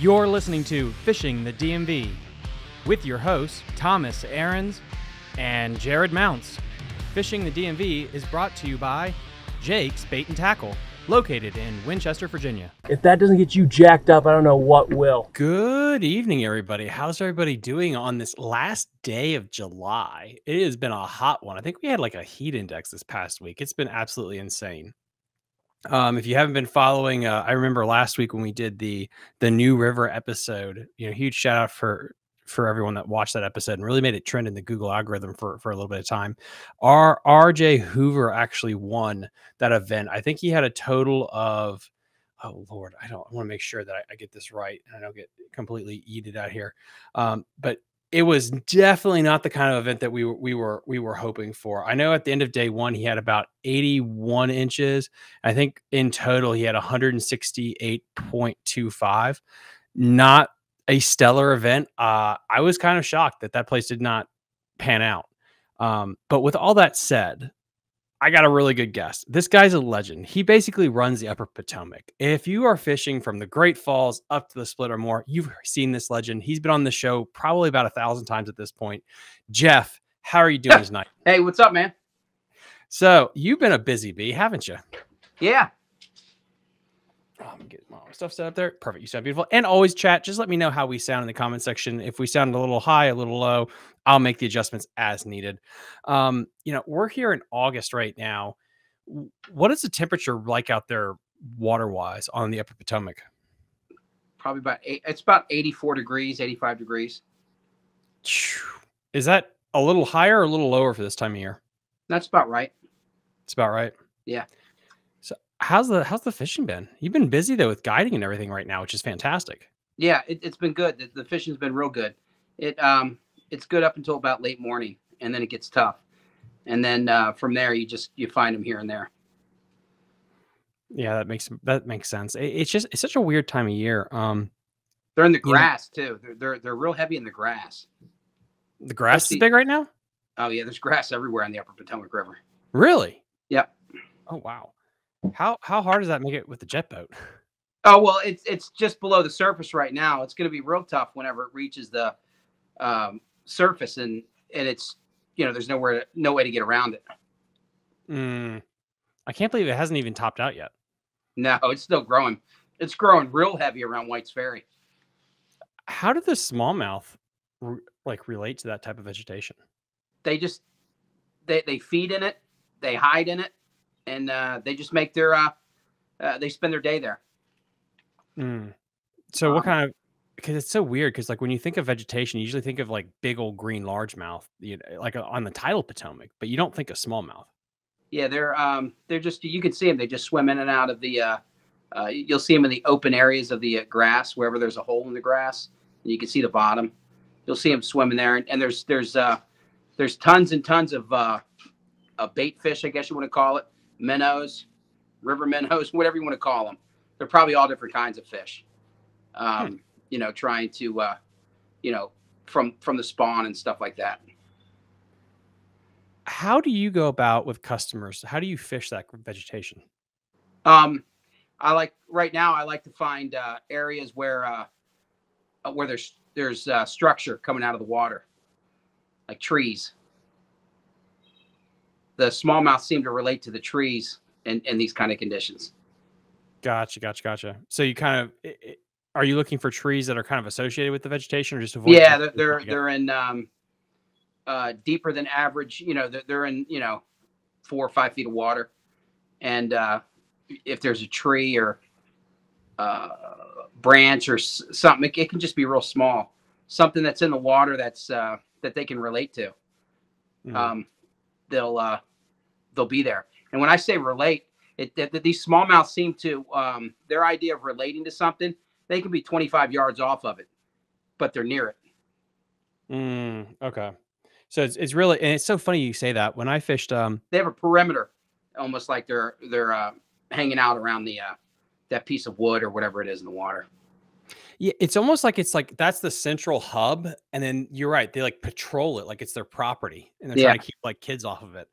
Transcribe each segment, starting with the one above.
You're listening to Fishing the DMV with your hosts, Thomas Arens and Jared Mounts. Fishing the DMV is brought to you by Jake's Bait and Tackle, located in Winchester, Virginia. If that doesn't get you jacked up, I don't know what will. Good evening, everybody. How's everybody doing on this last day of July? It has been a hot one. I think we had like a heat index this past week. It's been absolutely insane. Um, if you haven't been following, uh, I remember last week when we did the the New River episode. You know, huge shout out for for everyone that watched that episode and really made it trend in the Google algorithm for for a little bit of time. R RJ Hoover actually won that event. I think he had a total of oh lord, I don't I want to make sure that I, I, get this right and I don't get completely eated out here. Um, but it was definitely not the kind of event that we were we were we were hoping for. I know at the end of day one he had about 81 inches. I think in total he had 168.25. Not a stellar event. Uh, I was kind of shocked that that place did not pan out. Um, but with all that said, I got a really good guess. This guy's a legend. He basically runs the Upper Potomac. If you are fishing from the Great Falls up to the Split or more, you've seen this legend. He's been on the show probably about a thousand times at this point. Jeff, how are you doing tonight? Hey, what's up, man? So you've been a busy bee, haven't you? Yeah. I'm getting my stuff set up there. Perfect. You sound beautiful. And always chat. Just let me know how we sound in the comment section. If we sound a little high, a little low, I'll make the adjustments as needed. Um, you know, we're here in August right now. What is the temperature like out there water wise on the upper Potomac? Probably about eight, it's about 84 degrees, 85 degrees. Is that a little higher or a little lower for this time of year? That's about right. It's about right. Yeah. How's the how's the fishing been? You've been busy though with guiding and everything right now, which is fantastic. Yeah, it, has been good. The, the, fishing's been real good. It um it's good up until about late morning, and then it gets tough. And then uh, from there, you just you find them here and there. Yeah, that makes that makes sense. It, it's just it's such a weird time of year. Um, they're in the grass know, too. They're, they're they're real heavy in the grass. The grass is big right now. Oh yeah, there's grass everywhere on the Upper Potomac River. Really? Yep. Oh wow. How how hard does that make it with the jet boat? Oh well, it's it's just below the surface right now. It's going to be real tough whenever it reaches the um, surface and and it's you know there's nowhere no way to get around it. Mm. I can't believe it hasn't even topped out yet. No, it's still growing. It's growing real heavy around White's Ferry. How did the smallmouth like relate to that type of vegetation? They just they they feed in it, they hide in it, and uh, they just make their uh, uh, they spend their day there. Mm. So, um, what kind of because it's so weird because like when you think of vegetation, you usually think of like big old green largemouth, you know, like uh, on the tidal Potomac, but you don't think of smallmouth. Yeah, they're um they're just you can see them. They just swim in and out of the. Uh, uh, you'll see them in the open areas of the uh, grass wherever there's a hole in the grass, and you can see the bottom. You'll see them swimming there, and, and there's there's uh there's tons and tons of uh, uh bait fish, I guess you want to call it, minnows, river minnows, whatever you want to call them. They're probably all different kinds of fish. Um, hmm you know, trying to, uh, you know, from from the spawn and stuff like that. How do you go about with customers? How do you fish that vegetation? Um, I like right now. I like to find uh, areas where uh, uh where there's there's uh, structure coming out of the water, like trees. The smallmouth seem to relate to the trees in, in these kind of conditions. Gotcha, gotcha, gotcha. So you kind of it, are you looking for trees that are kind of associated with the vegetation or just avoid yeah they're they're, they're in um, uh, deeper than average you know they're, they're, in you know four or five feet of water and uh, if there's a tree or uh, branch or something it, it, can just be real small something that's in the water that's uh, that they can relate to mm-hmm. um, they'll uh, they'll be there and when i say relate it, it, these smallmouths seem to um, their idea of relating to something they can be 25 yards off of it, but they're near it. Mm, okay. So it's, it's really, and it's so funny you say that. When I fished, um, they have a perimeter, almost like they're they're uh, hanging out around the uh, that piece of wood or whatever it is in the water. Yeah, it's almost like it's like that's the central hub, and then you're right. They like patrol it like it's their property, and they're yeah. trying to keep like kids off of it.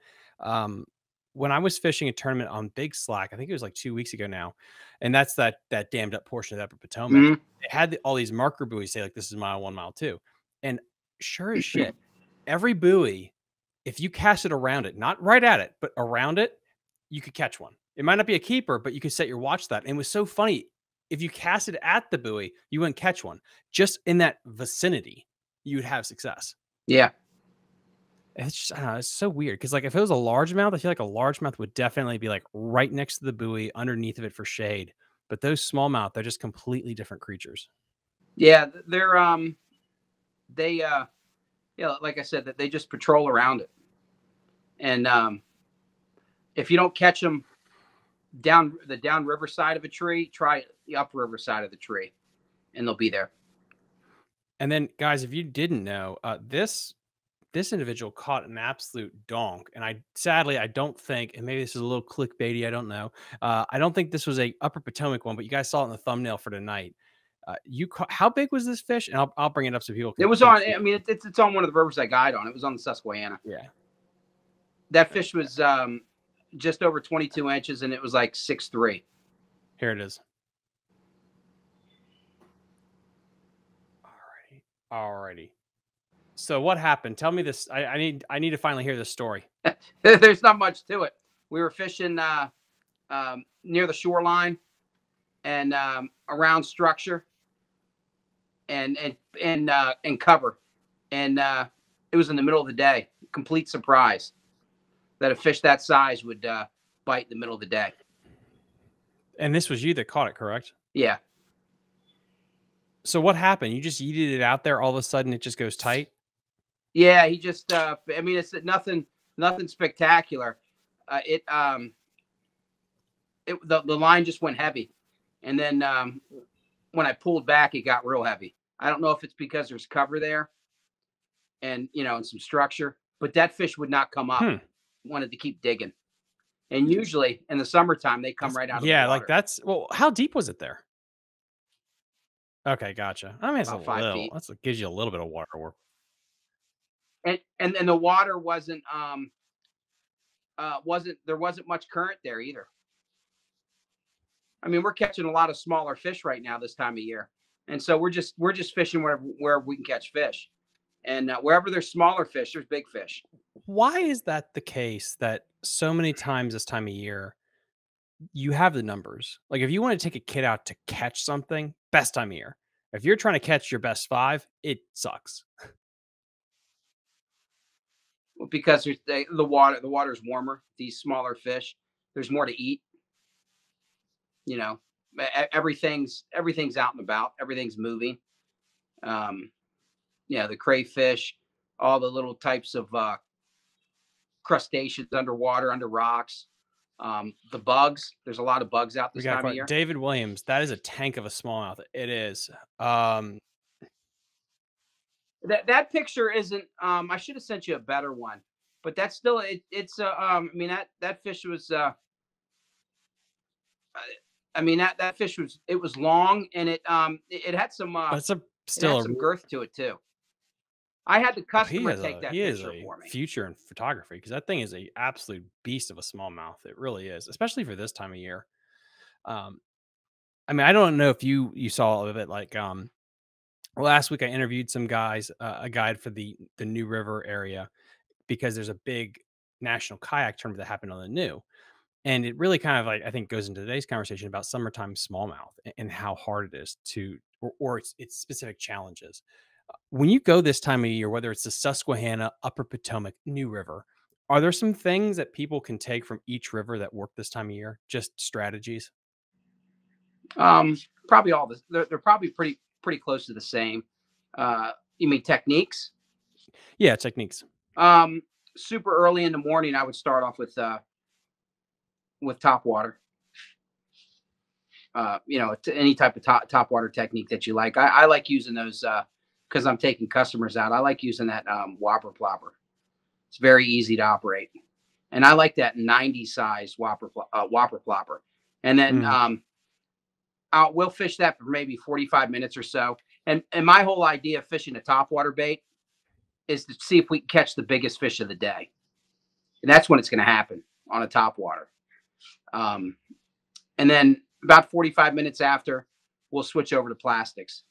Um, when I was fishing a tournament on Big Slack, I think it was like two weeks ago now, and that's that that dammed up portion of the Upper Potomac. Mhm. They had the, all these marker buoys say like this is mile one, mile two, and sure as shit, every buoy, if you cast it around it, not right at it, but around it, you could catch one. It might not be a keeper, but you could set your watch that. And it was so funny. If you cast it at the buoy, you wouldn't catch one. Just in that vicinity, you would have success. Yeah. It's just I don't know, it's so weird because like if it was a largemouth, I feel like a largemouth would definitely be like right next to the buoy, underneath of it for shade. But those smallmouth, they're just completely different creatures. Yeah, they're um they uh yeah, like I said, that they just patrol around it. And um if you don't catch them down the downriver side of a tree, try the upriver side of the tree and they'll be there. And then, guys, if you didn't know, uh, this this individual caught an absolute donk, and I sadly I don't think, and maybe this is a little clickbaity, I don't know. Uh, I don't think this was a Upper Potomac one, but you guys saw it in the thumbnail for tonight. Uh, you ca- how big was this fish? And I'll, I'll bring it up so people. It was on see. I mean it, it's it's on one of the rivers I guide on. It was on the Susquehanna. Yeah, That fish was um just over 22 inches and it was like six three. here it is. Alrighty, alrighty. So what happened? Tell me this. I, I need I need to finally hear this story. There's not much to it. We were fishing uh, um, near the shoreline and um, around structure and and and uh, and cover, and uh, it was in the middle of the day. Complete surprise that a fish that size would uh, bite in the middle of the day. And this was you that caught it, correct? Yeah, So what happened? You just yeeted it out there. All of a sudden, it just goes tight. Yeah. He just. Uh, I mean, it's nothing. Nothing spectacular. Uh, it um. It the, the line just went heavy, and then um, when I pulled back, it got real heavy. I don't know if it's because there's cover there, and you know, and some structure, but that fish would not come up. Hmm. Wanted to keep digging, and usually in the summertime they come That's- right out. Of yeah, like that's well. How deep was it there? Okay, gotcha. I mean, it's About a little. feet. That's gives you a little bit of water work. And and and the water wasn't um uh wasn't there wasn't much current there either i mean we're catching a lot of smaller fish right now this time of year and so we're just we're just fishing wherever where we can catch fish and uh, wherever there's smaller fish there's big fish Why is that the case? That so many times this time of year, you have the numbers. Like if you want to take a kid out to catch something, best time of year. If you're trying to catch your best five, it sucks. because there's the, the water the water's warmer these smaller fish there's more to eat you know everything's everything's out and about everything's moving um yeah the crayfish all the little types of uh crustaceans underwater under rocks um the bugs there's a lot of bugs out this time of year David Williams. That is a tank of a smallmouth. It is. Um, that that picture isn't um i should have sent you a better one but that's still it, it's uh, um i mean that that fish was uh I- mean that that fish was it was long and it um it, it had some uh that's a still had a some girth to it too i had the Oh, he customer take a, that he is picture a for me future in photography because that thing is a absolute beast of a smallmouth. It really is, especially for this time of year. Um, I mean, I don't know if you you saw all of it. Like, um, last week I interviewed some guys, uh, a guide for the the New River area because there's a big national kayak tournament that happened on the New, and it really kind of like I think goes into today's conversation about summertime smallmouth and how hard it is to or, or its its specific challenges when you go this time of year, whether it's the Susquehanna, Upper Potomac, New River, are there some things that people can take from each river that work this time of year? Just strategies. um probably all this they're, they're probably pretty pretty close to the same uh you mean techniques Yeah, techniques. Um, super early in the morning, I would start off with uh, with top water. Uh, you know, t- any type of top top water technique that you like. I, I like using those because I'm taking customers out. I like using that um, whopper plopper. It's very easy to operate, and I like that 90 size whopper uh, whopper plopper. And then Mm. um, I'll, we'll fish that for maybe 45 minutes or so. And and my whole idea of fishing a top water bait is to see if we can catch the biggest fish of the day. And that's when it's going to happen. on a top water. Um, and then about 45 minutes after, we'll switch over to plastics.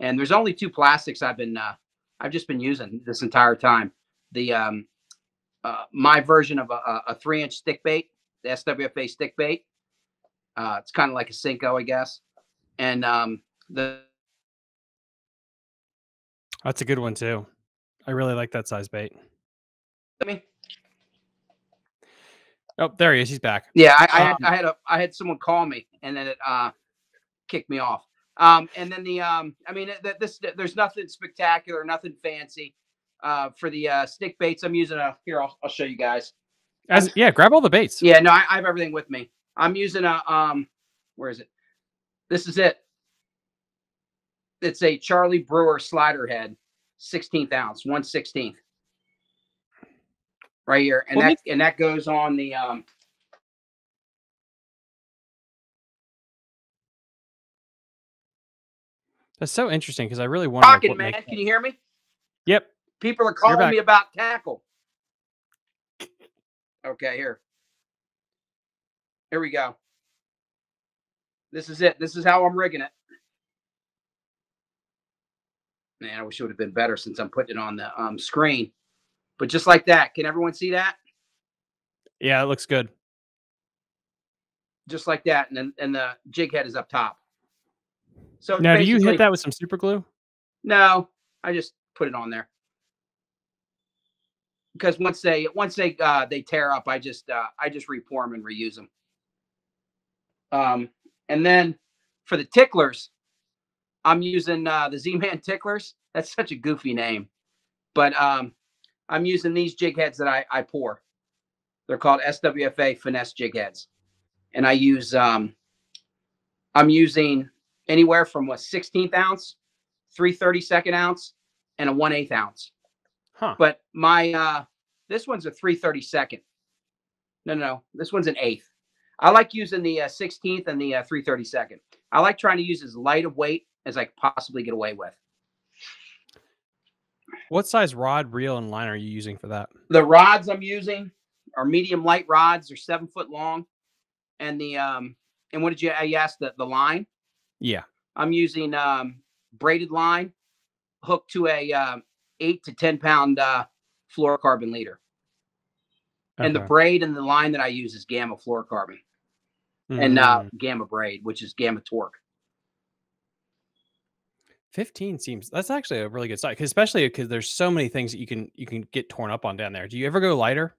And there's only two plastics I've been uh, I've just been using this entire time. The um, uh, my version of a, a three inch stick bait, the SWFA stick bait. Uh, it's kind of like a Senko, I guess. And um, the That's a good one too. I really like that size bait. I mean, Oh, there he is. He's back. yeah, I, I had Um, I had a I had someone call me and then it uh kicked me off. Um, and then the um, I mean, th- this there's nothing spectacular, nothing fancy. Uh, for the uh, stick baits, I'm using a here. I'll, I'll show you guys. As yeah, grab all the baits. Yeah, no, I, I have everything with me. I'm using a um, where is it? This is it. It's a Charlie Brewer slider head, 16th ounce, 116th. Right here. And What that and that goes on the um That's so interesting because I really wonder. like, pocket, man. Can you hear me? Yep. People are calling me about tackle. Okay, here. Here we go. This is it. This is how I'm rigging it. Man, I wish it would have been better since I'm putting it on the um, screen. But just like that, can everyone see that? Yeah, it looks good. Just like that, and then and the jig head is up top. So Now, do you hit that with some super glue? No, I just put it on there because once they once they uh, they tear up, I just uh, I just repour them and reuse them. Um, and then for the ticklers, I'm using uh, the Z-Man ticklers. That's such a goofy name, but um, I'm using these jig heads that I I pour. They're called SWFA finesse jig heads, and I use um, I'm using anywhere from what 16th ounce, 332nd ounce, and a 1 8 ounce. Huh. But my uh this one's a 332nd. No, no, no. This one's an eighth. I like using the uh, 16th and the uh, 332nd. I like trying to use as light of weight as I possibly get away with. What size rod, reel, and line are you using for that? The rods I'm using are medium light rods. They're seven foot long, and the um and what did you, you ask the the line? Yeah. I'm using um, braided line hooked to a um, eight to ten pound uh, fluorocarbon leader, and the braid and the line that I use is gamma fluorocarbon and uh, Mm. gamma braid, which is gamma torque. 15 seems that's actually a really good size, 'cause- especially because there's so many things that you can you can get torn up on down there. Do you ever go lighter?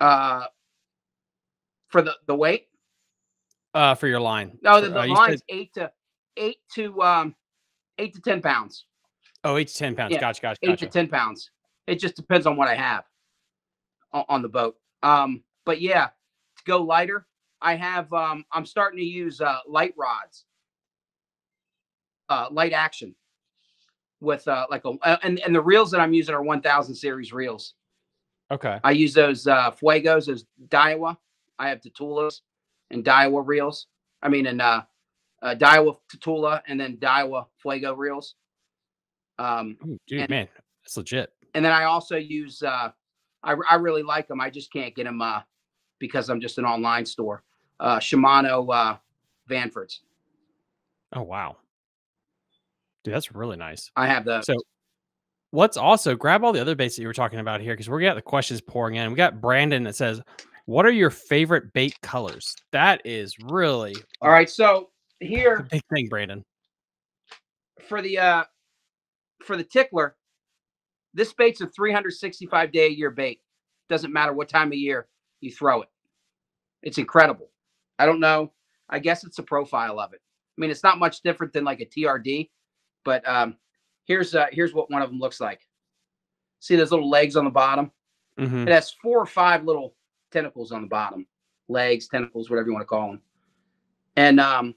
Uh, for the the weight, Uh, for your line. no, the, the uh, line's said- eight to eight to um eight to ten pounds. oh, eight to ten pounds. Yeah, Gotcha, gotcha, eight gotcha. to ten pounds. It just depends on what I have on, the boat. Um, but yeah, to go lighter, I have um, I'm starting to use uh, light rods, uh, light action with uh, like a and and the reels that I'm using are 1000 series reels. Okay. I use those uh, Fuegos, those Daiwa. I have Tatulas and Daiwa reels. I mean, and uh, uh, Daiwa Tatula and then Daiwa Fuego reels. Um, Ooh, dude, And- man, that's legit. and then I also use uh I, I really like them. I just can't get them uh because I'm just an online store. Uh Shimano uh Vanfords. Oh wow. Dude, that's really nice. I have the So let's also grab all the other baits that you were talking about here because we're got the questions pouring in. We got Brandon that says, What are your favorite bait colors? That is really all right. So here big thing, Brandon. for the uh for the tickler, this bait's a 365 day a year bait. Doesn't matter what time of year you throw it. It's incredible. I don't know. I guess it's the profile of it. I mean, it's not much different than like a TRD, but um here's uh here's what one of them looks like. See those little legs on the bottom? hmm It has four or five little tentacles on the bottom, legs, tentacles, whatever you want to call them. And um,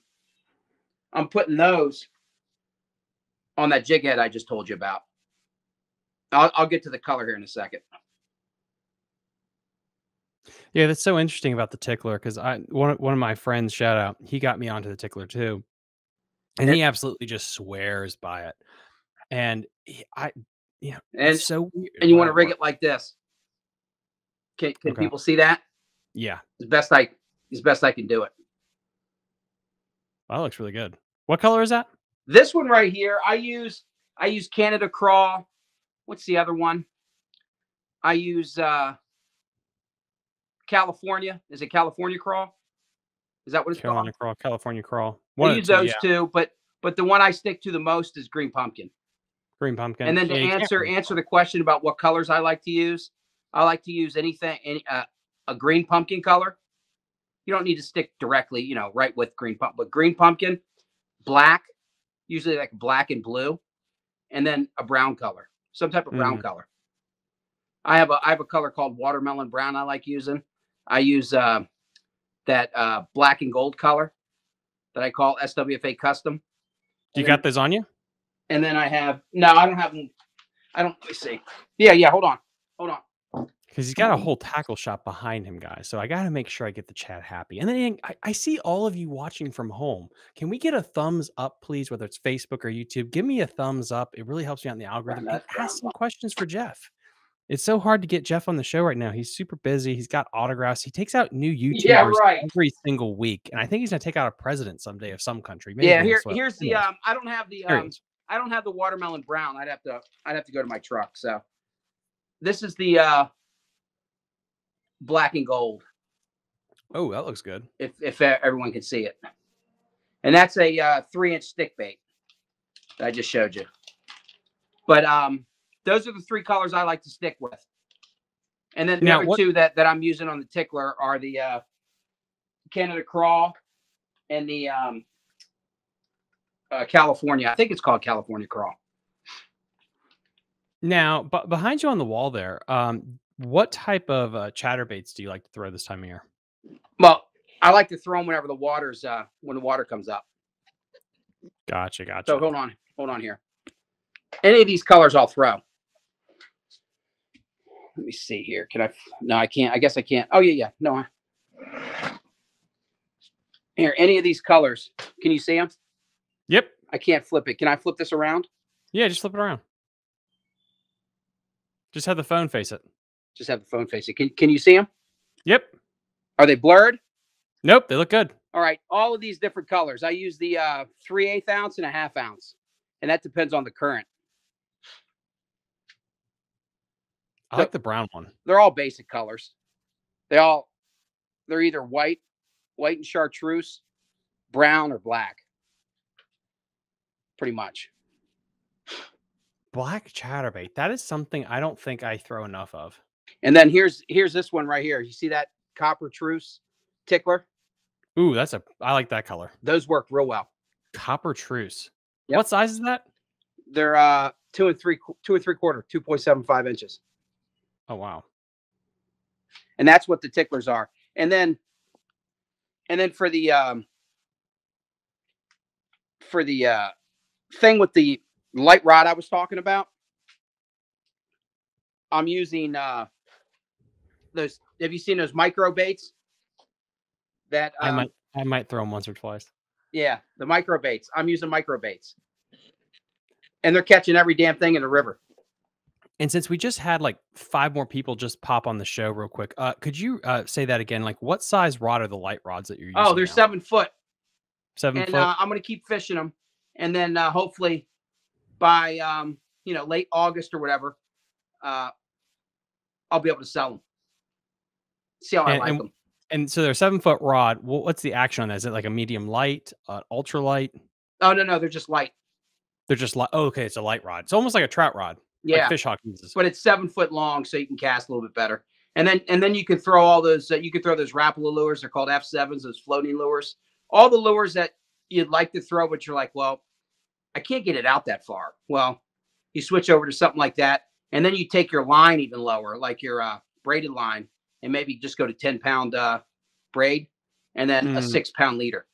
I'm putting those on that jig head I just told you about. I'll, I'll get to the color here in a second. Yeah, that's so interesting about the tickler because I one of- one of my friends, shout out, he got me onto the tickler too, and he absolutely just swears by it. And he, I, yeah, And so weird. and you want to rig it like this. Can, can Okay. people see that? Yeah, as best I as best I can do it. that looks really good. What color is that? This one right here, I use I use Canada Crawl. What's the other one? I use uh California. Is it California Crawl? Is that what it's Carolina called? California Crawl, California crawl. I use two, those yeah. two, but but the one I stick to the most is green pumpkin. Green pumpkin. And then to Yeah, answer answer the question about what colors I like to use, I like to use anything any uh, a green pumpkin color. You don't need to stick directly, you know, right with green pump, but green pumpkin, black, usually like black and blue, and then a brown color, some type of brown Mhm. color. I have a I have a color called watermelon brown I like using. I use uh, that uh, black and gold color that I call SWFA custom. you and got those on you? And then I have no, I don't have them. I don't. Let me see. Yeah, yeah. Hold on, hold on. Because he's got a whole tackle shop behind him, guys. So I got to make sure I get the chat happy. And then I, I see all of you watching from home. Can we get a thumbs up, please? Whether it's Facebook or YouTube, give me a thumbs up. It really helps me out in the algorithm. And ask some questions for Jeff. It's so hard to get Jeff on the show right now. He's super busy. He's got autographs. He takes out new YouTubers Yeah, right. every single week, and I think he's gonna take out a president someday of some country. maybe yeah, here, here's the. Um, I don't have the. Um. I don't have the watermelon brown. I'd have to. I'd have to go to my truck. So, this is the uh, black and gold. oh, that looks good. If if everyone can see it, and that's a uh, three inch stick bait that I just showed you. But um, those are the three colors I like to stick with. And then the Now, other what- two that that I'm using on the tickler are the uh, Canada Crawl and the um, uh, California. I think it's called California Crawl. Now, but behind you on the wall there, um, what type of uh, chatterbaits do you like to throw this time of year? Well, I like to throw them whenever the water's uh, when the water comes up. Gotcha, gotcha. So hold on, hold on here. Any of these colors I'll throw. Let me see here. Can I? No, I can't. I guess I can't. Oh yeah, yeah. No. I, here, any of these colors. Can you see them? Yep. I can't flip it. Can I flip this around? Yeah, just flip it around. Just have the phone face it. Just have the phone facing. Can Can you see them? Yep. Are they blurred? Nope, they look good. All right. All of these different colors. I use the uh, three eighth ounce and a half ounce, and that depends on the current. I So- like the brown one. they're all basic colors. They all they're either white, white and chartreuse, brown, or black. Pretty much. Black chatterbait. That is something I don't think I throw enough of. And then here's here's this one right here. You see that copper truce tickler? Ooh, that's a I like that color. Those work real well. Copper truce. Yep. What size is that? They're uh two and three two and three quarter, two point seven five inches. Oh wow. And that's what the ticklers are. And then and then for the um for the uh thing with the light rod I was talking about, I'm using uh those have you seen those micro baits? That I um, might I might throw them once or twice. yeah, the micro baits. I'm using micro baits. And they're catching every damn thing in the river. And since we just had like five more people just pop on the show real quick, uh, could you uh, say that again? Like, what size rod are the light rods that you're using? Oh, they're now? seven foot. seven and foot. uh, I'm going to keep fishing them, and then uh, hopefully by um, you know late August or whatever, uh, I'll be able to sell them. See how I And- like and- them. and so they're seven foot rod. What's the action on that? Is it like a medium light, uh, ultra light? Oh no, no, they're just light. They're just like, oh, okay, it's a light rod. It's almost like a trout rod, Yeah, like fish hawk uses. but it's seven foot long, so you can cast a little bit better. And then and then you can throw all those. Uh, you can throw those Rapala lures. They're called F sevens. Those floating lures. All the lures that you'd like to throw, but you're like, well, I can't get it out that far. Well, you switch over to something like that, and then you take your line even lower, like your uh, braided line, and maybe just go to ten pound uh, braid, and then a Mm. six pound leader.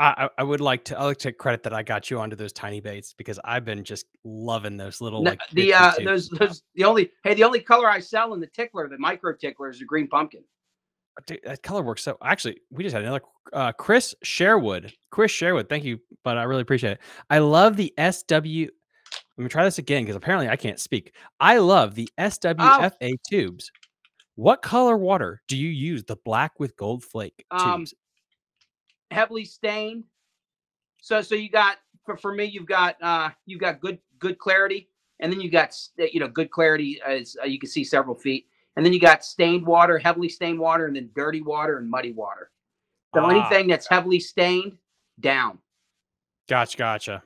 I, I- would like to I like to credit that I got you onto those tiny baits because I've been just loving those little No, like the uh, those those the only hey the only color I sell in the tickler, the micro tickler, is the green pumpkin. Dude, that color works so. Actually, we just had another uh, Chris Sherwood. Chris Sherwood, thank you, but I really appreciate it. I love the SW. Let me try this again because apparently I can't speak. I love the SWFA tubes. What color water do you use? The black with gold flake Um, tubes. heavily stained. So so you got for, for me you've got uh you've got good good clarity and then you got you know good clarity as uh, you can see several feet and then you got stained water, heavily stained water and then dirty water and muddy water. So Ah, anything that's heavily stained down. Gotcha, gotcha.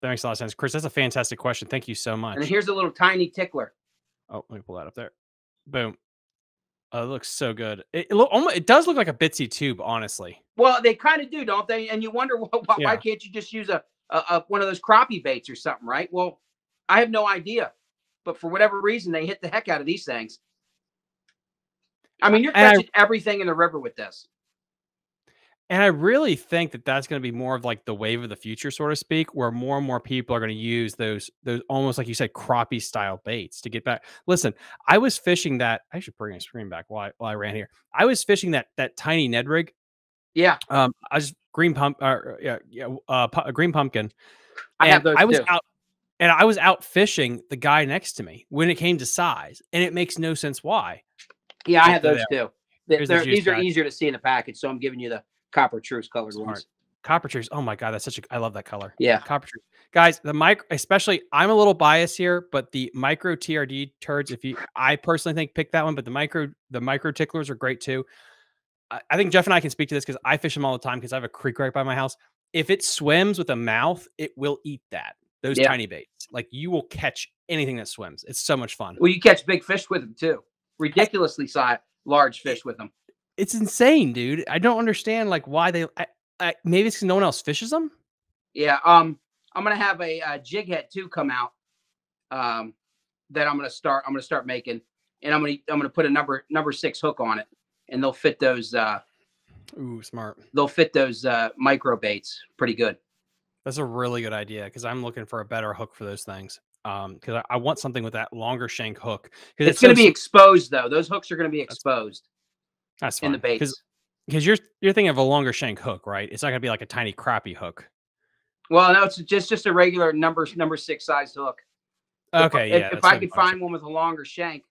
That makes a lot of sense. Chris, that's a fantastic question. Thank you so much. And here's a little tiny tickler. Oh, let me pull that up there. Boom. Oh, it looks so good. It, it, look, almost, it does look like a Bitsy tube, honestly. Well, they kind of do, don't they? And you wonder why, why, Yeah. why can't you just use a, a, a one of those crappie baits or something, right? Well, I have no idea, but for whatever reason, they hit the heck out of these things. I uh, mean, you're And I- catching everything in the river with this. And I really think that that's going to be more of like the wave of the future, so to speak, where more and more people are going to use those those almost like you said crappie style baits to get back. Listen, I was fishing that. I should bring a screen back while I, while I ran here. I was fishing that that tiny Ned rig. Yeah, Um, I was green pump, uh, yeah, yeah, uh, pu- a green pumpkin. I have those I was too. out, and I was out fishing the guy next to me when it came to size, and it makes no sense why. Yeah, I have those there. too. They- Here's the they're- these are easier to see in the package, so I'm giving you the copper truce colored Smart. ones. Copper trees. Oh my god, that's such a. I love that color. Yeah, Copper trees. Guys, the micro, especially, I'm a little biased here, but the micro TRD turds, if you, I personally think pick that one, but the micro, the micro ticklers are great too. I, I think Jeff and I can speak to this because I fish them all the time because I have a creek right by my house. If it swims with a mouth, it will eat that. Those Yeah. tiny baits, like you will catch anything that swims. It's so much fun. well, you catch big fish with them too. Ridiculously size, large fish with them. It's insane, dude. I don't understand like why they. I, I, maybe it's 'cause no one else fishes them. Yeah. Um, I'm gonna have a, uh jig head too come out. Um, that I'm gonna start. I'm gonna start making, and I'm gonna I'm gonna put a number number six hook on it, and they'll fit those. Uh, Ooh, smart. they'll fit those uh micro baits pretty good. That's a really good idea because I'm looking for a better hook for those things. Um, because I, I want something with that longer shank hook. Because It's, gonna be exposed though. Those hooks are gonna be exposed that's fine. in the baits. Because you're you're thinking of a longer shank hook, right? It's not gonna be like a tiny crappie hook. Well, no, it's just just a regular number number six sized hook. Okay, If, yeah. if that's I could find one with a longer shank,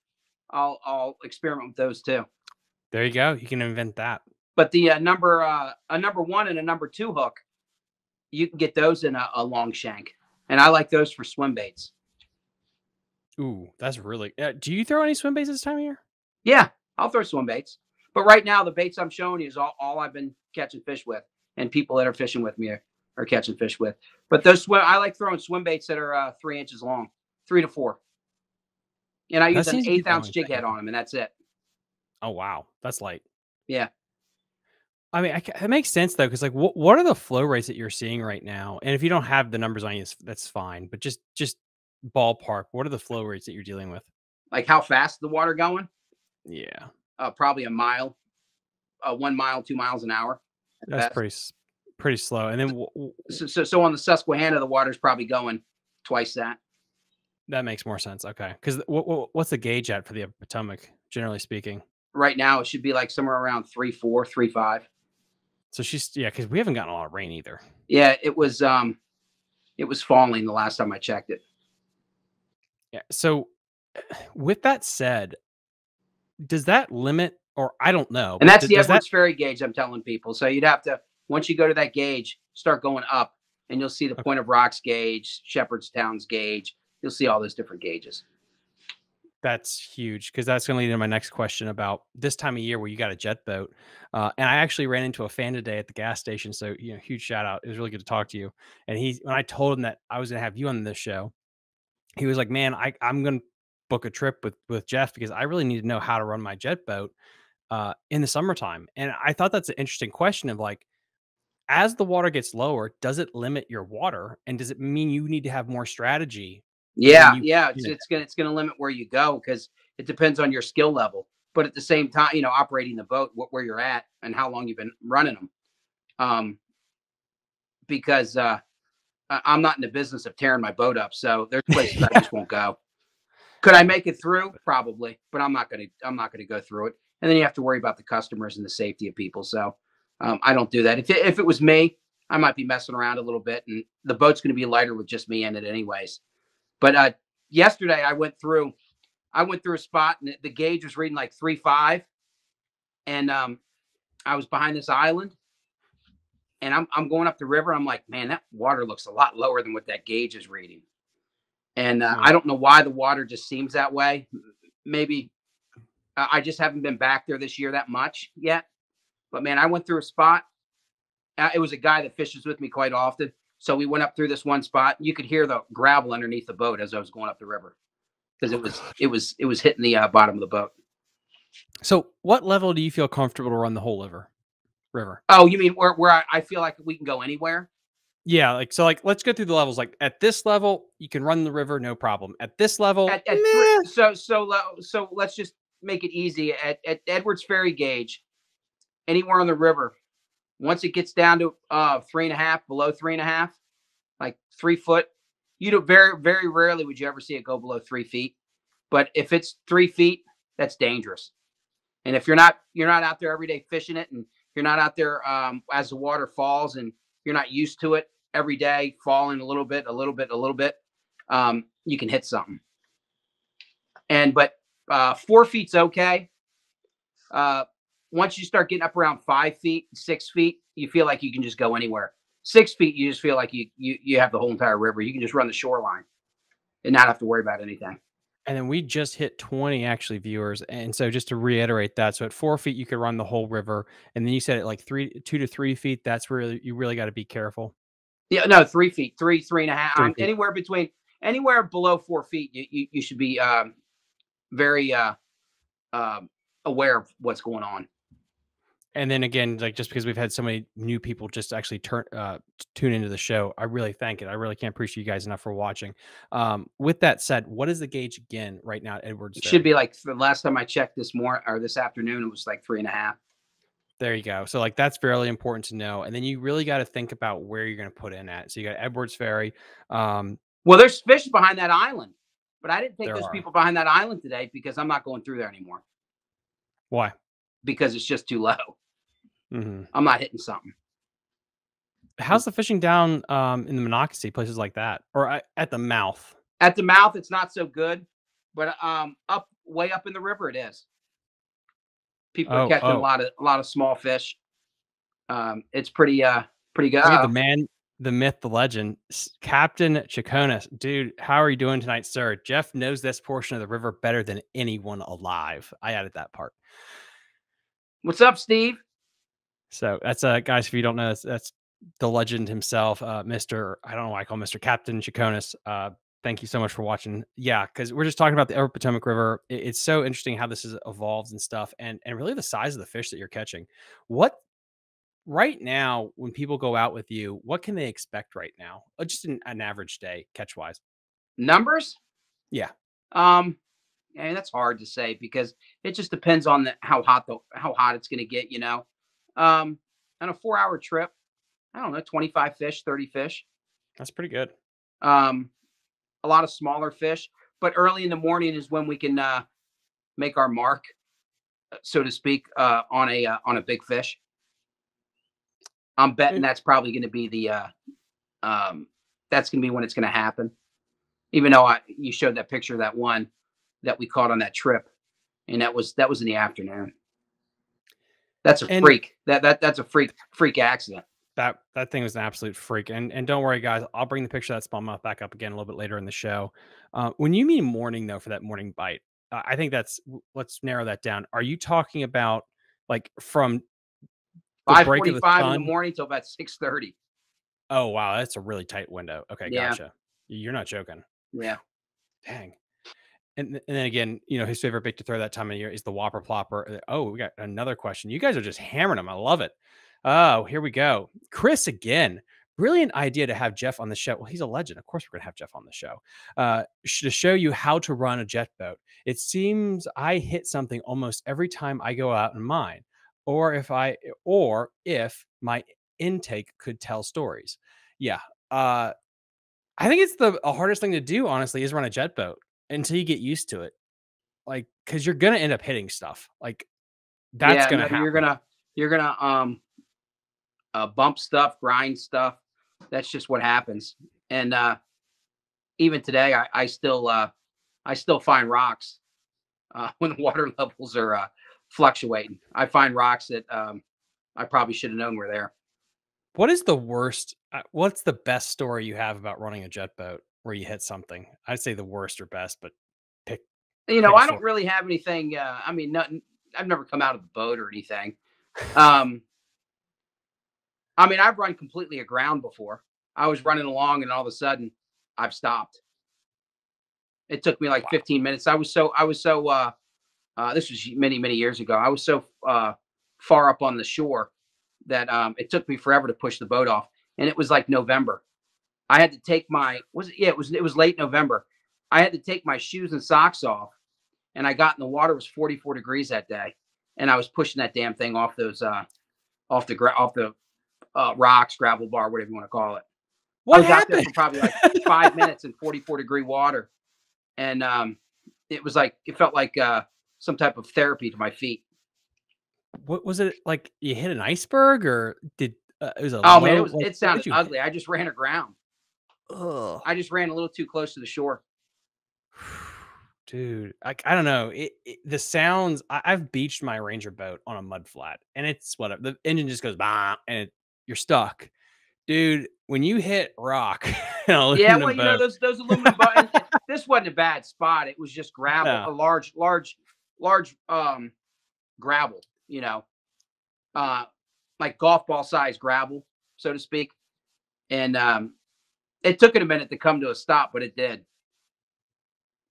I'll I'll experiment with those too. there you go. You can invent that. But the uh, number uh, a number one and a number two hook, you can get those in a, a long shank, and I like those for swim baits. Ooh, that's really. Uh, do you throw any swim baits this time of year? Yeah, I'll throw swim baits. But right now, the baits I'm showing you is all, all I've been catching fish with, and people that are fishing with me are, are catching fish with. But those swim, I like throwing swim baits that are uh, three inches long, three to four. And I That use an eighth ounce jig head on them, and that's it. Oh wow, that's light. Yeah. I mean, I, it makes sense though, because like, what what are the flow rates that you're seeing right now? And if you don't have the numbers on you, that's- that's fine. But just just ballpark, what are the flow rates that you're dealing with? Like how fast the water going? Yeah, Uh, probably a mile, uh, one mile, two miles an hour. that's best. pretty pretty slow. And then w- w- So, so, so on the Susquehanna, the water's probably going twice that. that makes more sense. Okay, because what, what's the gauge at for the Potomac, generally speaking? Right now, it should be like somewhere around three, four, three, five. So she's yeah, because we haven't gotten a lot of rain either. Yeah, it was um, it was falling the last time I checked it. Yeah. So with that said, does that limit or I don't know. And that's d- the does that- Ferry gauge I'm telling people. So you'd have to once you go to that gauge, start going up, and you'll see the Okay. Point of Rocks gauge, Shepherdstown's gauge. You'll see all those different gauges. That's huge because that's going to lead into my next question about this time of year where you got a jet boat. Uh, and I actually ran into a fan today at the gas station. So, you know, huge shout out. It was really good to talk to you. And he, when I told him that I was going to have you on this show, he was like, man, I, I'm going to book a trip with, with Jeff because I really need to know how to run my jet boat uh, in the summertime. And I thought that's an interesting question of like, as the water gets lower, does it limit your water? And does it mean you need to have more strategy? Yeah, yeah, it's, it's gonna it's gonna limit where you go because it depends on your skill level. But at the same time, you know, operating the boat, what where you're at, and how long you've been running them. Um, because uh, I'm not in the business of tearing my boat up, so there's places I just won't go. Could I make it through? Probably, but I'm not gonna I'm not gonna go through it. And then you have to worry about the customers and the safety of people. So um, I don't do that. If it, if it was me, I might be messing around a little bit, and the boat's gonna be lighter with just me in it, anyways. But uh, yesterday I went through. I went through a spot and the, gauge was reading like three five, and um, I was behind this island, and I'm I'm going up the river. I'm like, man, that water looks a lot lower than what that gauge is reading, and uh, Hmm. I don't know why the water just seems that way. Maybe uh, I just haven't been back there this year that much yet. But man, I went through a spot. Uh, it was a guy that fishes with me quite often. So we went up through this one spot. You could hear the gravel underneath the boat as I was going up the river because it was it was it was hitting the uh, bottom of the boat. So, what level do you feel comfortable to run the whole river? River. Oh, you mean where where I, I feel like we can go anywhere? Yeah, like so. Like, let's go through the levels. Like, at this level, you can run the river, no problem. At this level, At, at so so so let's just make it easy. At at Edwards Ferry gauge, anywhere on the river, once it gets down to uh three and a half, below three and a half, like three foot, you do very very rarely would you ever see it go below three feet. But if it's three feet, that's dangerous. And if you're not you're not out there every day fishing it, and you're not out there um, as the water falls, and you're not used to it every day falling a little bit, a little bit, a little bit, um, you can hit something. And but uh, four feet's okay. Uh, once you start getting up around five feet, six feet, you feel like you can just go anywhere. Six feet, you just feel like you you you have the whole entire river. You can just run the shoreline and not have to worry about anything. And then we just hit 20 actually viewers. And so just to reiterate that, so at four feet you could run the whole river. And then you said at like three, two to three feet, that's where you really got to be careful. Yeah, no, three feet, three, three and a half, um, anywhere between anywhere below four feet, you you, you should be um, very uh, um aware of what's going on. And then again, like just because we've had so many new people just actually turn uh, tune into the show, I really thank it. I really can't appreciate you guys enough for watching. Um, with that said, what is the gauge again right now at Edwards? It should be like the last time I checked this morning or this afternoon, it was like three and a half. There you go. So like that's fairly important to know. And then you really got to think about where you're going to put in at. So you got Edwards Ferry. Um, Well, there's fish behind that island, but I didn't take those are. people behind that island today because I'm not going through there anymore why? because it's just too low. Hmm I'm not hitting something. How's the fishing down um, in the Monocacy places like that, or at, at the mouth? At the mouth, it's not so good, but um, up way up in the river, it is. People Oh, are catching oh. a lot of a lot of small fish. Um, it's pretty uh pretty good. Look Uh, the man, the myth, the legend, Captain Chaconis. Dude, how are you doing tonight, sir? Jeff knows this portion of the river better than anyone alive. I added that part. what's up, Steve? So that's uh guys, if you don't know, that's, that's the legend himself, uh, Mr. I don't know why I call Mr. Captain Chaconis. Uh thank you so much for watching. Yeah, because we're just talking about the Upper Potomac River. It- it's so interesting how this has evolved and stuff, and and really the size of the fish that you're catching. What right now, when people go out with you, what can they expect right now? Uh, Just an, an average day catch wise. Numbers? Yeah. Um, and that's hard to say because it just depends on the how hot the how hot it's going to get. You know, um, on a four hour trip, I don't know, twenty five fish, thirty fish. That's pretty good. Um, a lot of smaller fish, but early in the morning is when we can uh, make our mark, uh, so to speak, uh, on a uh, on a big fish. I'm betting that's probably going to be the uh, um, that's going to be when it's going to happen. Even though I you showed that picture of that one that we caught on that trip, and that was that was in the afternoon. That's a And- freak. That that that's a freak freak accident. That that thing was an absolute freak. And and don't worry, guys. I'll bring the picture of that smallmouth back up again a little bit later in the show. Uh, when you mean morning though, for that morning bite, uh, I think that's let's narrow that down. Are you talking about like from Five forty five in the morning till about six thirty. Oh wow, that's a really tight window. Okay, Yeah. gotcha. You're not joking. Yeah. Dang. And, and then again, you know, his favorite bait to throw that time of year is the Whopper Plopper. Uh, Oh, we got another question. You guys are just hammering them. I love it. Oh, here we go. Chris again. Brilliant idea to have Jeff on the show. Well, he's a legend. Of course, we're going to have Jeff on the show uh, to show you how to run a jet boat. It seems I hit something almost every time I go out in mine, or if I, or if my intake could tell stories. Yeah. Uh, I think it's the hardest thing to do, honestly, is run a jet boat until you get used to it. Like, because you're gonna end up hitting stuff. Like, that's yeah, gonna no, happen. You're gonna you're gonna um uh, bump stuff, grind stuff. That's just what happens. And uh even today, I, I still uh I still find rocks uh, when the water levels are uh, fluctuating. I find rocks that um, I probably should have known were there. What is the worst? Uh, what's the best story you have about running a jet boat where you hit something? I'd say the worst or best, but pick. You know, pick I don't really have anything. Uh, I mean, nothing. I've never come out of the boat or anything. Um, I mean, I've run completely aground before. I was running along, and all of a sudden, I've stopped. It took me like Wow. 15 minutes. I was so I was so uh, uh, this was many many years ago. I was so uh, far up on the shore that um, it took me forever to push the boat off, and it was like November. I had to take my was it yeah it was it was late November. I had to take my shoes and socks off, and I got in the water. It was 44 degrees that day, and I was pushing that damn thing off those uh, off the gra- off the uh, rocks, gravel bar, whatever you want to call it. I What was out there happened? for probably like five minutes in 44 degree water. And um, it was like, it felt like uh, some type of therapy to my feet. What was it like? You hit an iceberg, or did uh, it was a Oh man, it was, like, it sounded you hit? ugly. I just ran aground. Ugh. I just ran a little too close to the shore. Dude, I, I don't know. It, it the sounds. I, I've beached my Ranger boat on a mud flat, and it's whatever. The engine just goes bah, and it, you're stuck, dude. When you hit rock, Yeah, well, you know, those, those aluminum buttons, this wasn't a bad spot. It was just gravel, No. a large, large, large um, gravel, you know, uh, like golf ball size gravel, so to speak. And um, it took it a minute to come to a stop, but it did.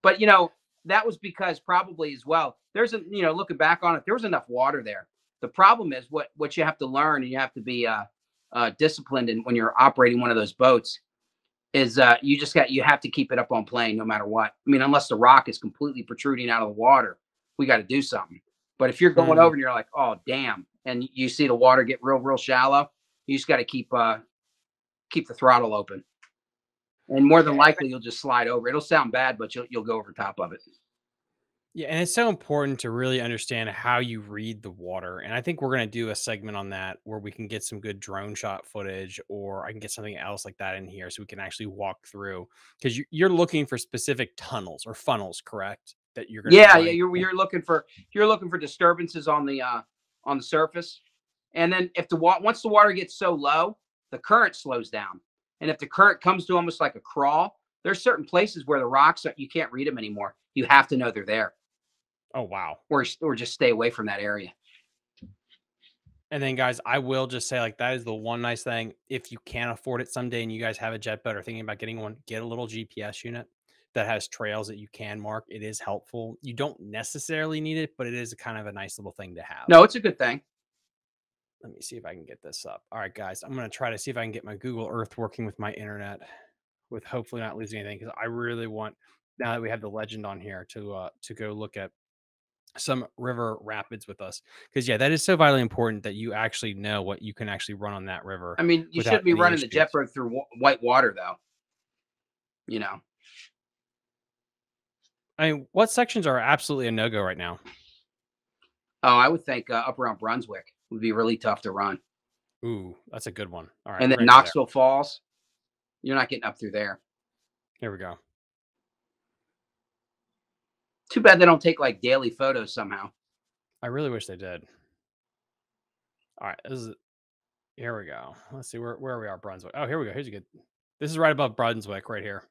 But, you know, that was because probably as well, there's a, you know, looking back on it, there was enough water there. The problem is what, what you have to learn and you have to be uh, uh, disciplined in when you're operating one of those boats is uh, you just got you have to keep it up on plane no matter what. I mean, unless the rock is completely protruding out of the water, we got to do something. But if you're going Mhm. over and you're like, oh damn, and you see the water get real, real shallow, you just got to keep uh, keep the throttle open. And more than likely, you'll just slide over. It'll sound bad, but you'll you'll go over top of it. Yeah, and it's so important to really understand how you read the water. And I think we're going to do a segment on that where we can get some good drone shot footage, or I can get something else like that in here so we can actually walk through because you, you're looking for specific tunnels or funnels, correct? That you're going Yeah, yeah, you're you're looking for you're looking for disturbances on the uh on the surface, and then if the wa- once the water gets so low, the current slows down, and if the current comes to almost like a crawl, there's certain places where the rocks are, you can't read them anymore. You have to know they're there, Oh, wow. or or just stay away from that area. And then, guys, I will just say, like, that is the one nice thing. If you can't afford it someday and you guys have a jet boat or thinking about getting one, get a little GPS unit that has trails that you can mark. It is helpful. You don't necessarily need it, but it is a kind of a nice little thing to have. No, it's a good thing. Let me see if I can get this up. All right, guys, I'm going to try to see if I can get my Google Earth working with my internet with hopefully not losing anything because I really want, now that we have the legend on here, to uh, to go look at some river rapids with us because yeah that is so vitally important that you actually know what you can actually run on that river I mean, you shouldn't be running the jet issues. boat through white water, though. You know, i mean what sections are absolutely a no-go right now oh, I would think uh, up around Brunswick would be really tough to run, ooh that's a good one all right and then there. Knoxville Falls, you're not getting up through there. here we go Too bad they don't take like daily photos somehow. i really wish they did all right this is here we go let's see where, where we are brunswick oh here we go here's a good this is right above brunswick right here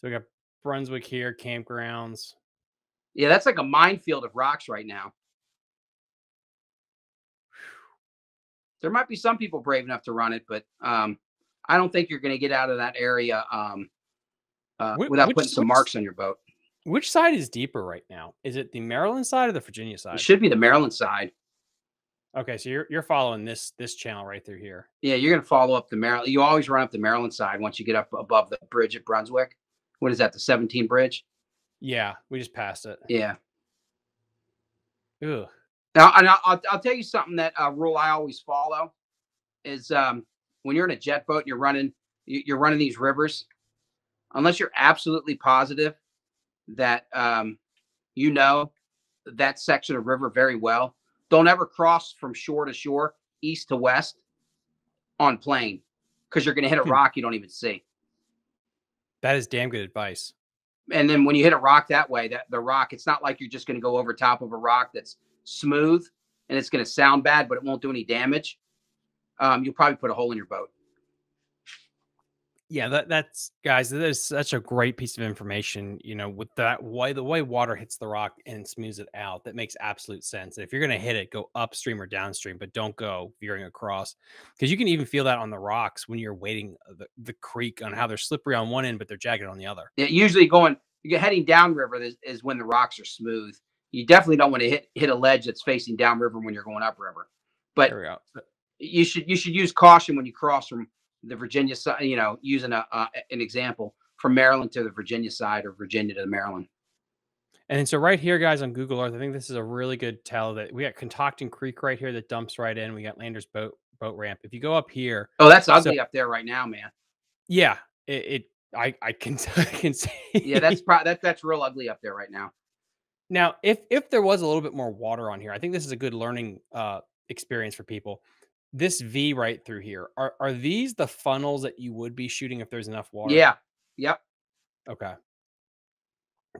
so we got brunswick here campgrounds Yeah, that's like a minefield of rocks right now. There might be some people brave enough to run it, but um, I don't think you're going to get out of that area um, uh, without putting some which- marks on your boat. which side is deeper right now is it the maryland side or the virginia side It should be the Maryland side. Okay, so you're you're following this this channel right through here. Yeah, you're going to follow up the Maryland. You always run up the Maryland side once you get up above the bridge at Brunswick. What is that? The 17 bridge? Yeah, we just passed it. Yeah. Ugh. Now, and I'll, I'll, tell you something that uh, rule I always follow is um, when you're in a jet boat and you're running you- you're running these rivers, unless you're absolutely positive that um, you know that section of river very well, don't ever cross from shore to shore, east to west, on plane, because you're going to hit a Hmm. rock you don't even see. That is damn good advice. and then when you hit a rock that way, that the rock, it's not like you're just going to go over top of a rock that's smooth and it's going to sound bad, but it won't do any damage. Um, you'll probably put a hole in your boat. Yeah, that that's guys, that is such a great piece of information. You know, with that way the way water hits the rock and smooths it out, that makes absolute sense. And if you're gonna hit it, go upstream or downstream, but don't go veering across. Because you can even feel that on the rocks when you're wading the, the creek on how they're slippery on one end, but they're jagged on the other. Yeah, usually going you're heading downriver is, is when the rocks are smooth. You definitely don't want to hit hit a ledge that's facing downriver when you're going upriver. But There we go. you should you should use caution when you cross from the Virginia side. You know, using a uh, an example from Maryland to the Virginia side or Virginia to Maryland. And so right here, guys, on Google Earth, I think this is a really good tell that we got Catoctin Creek right here that dumps right in. We got Landers boat boat ramp. If you go up here, Oh, that's So- ugly up there right now, man. yeah, it, it I I can I can see. Yeah, that's probably that that's real ugly up there right now. Now if if there was a little bit more water on here, I think this is a good learning uh experience for people. This V right through here, are are these the funnels that you would be shooting if there's enough water? Yeah. Yep. Okay.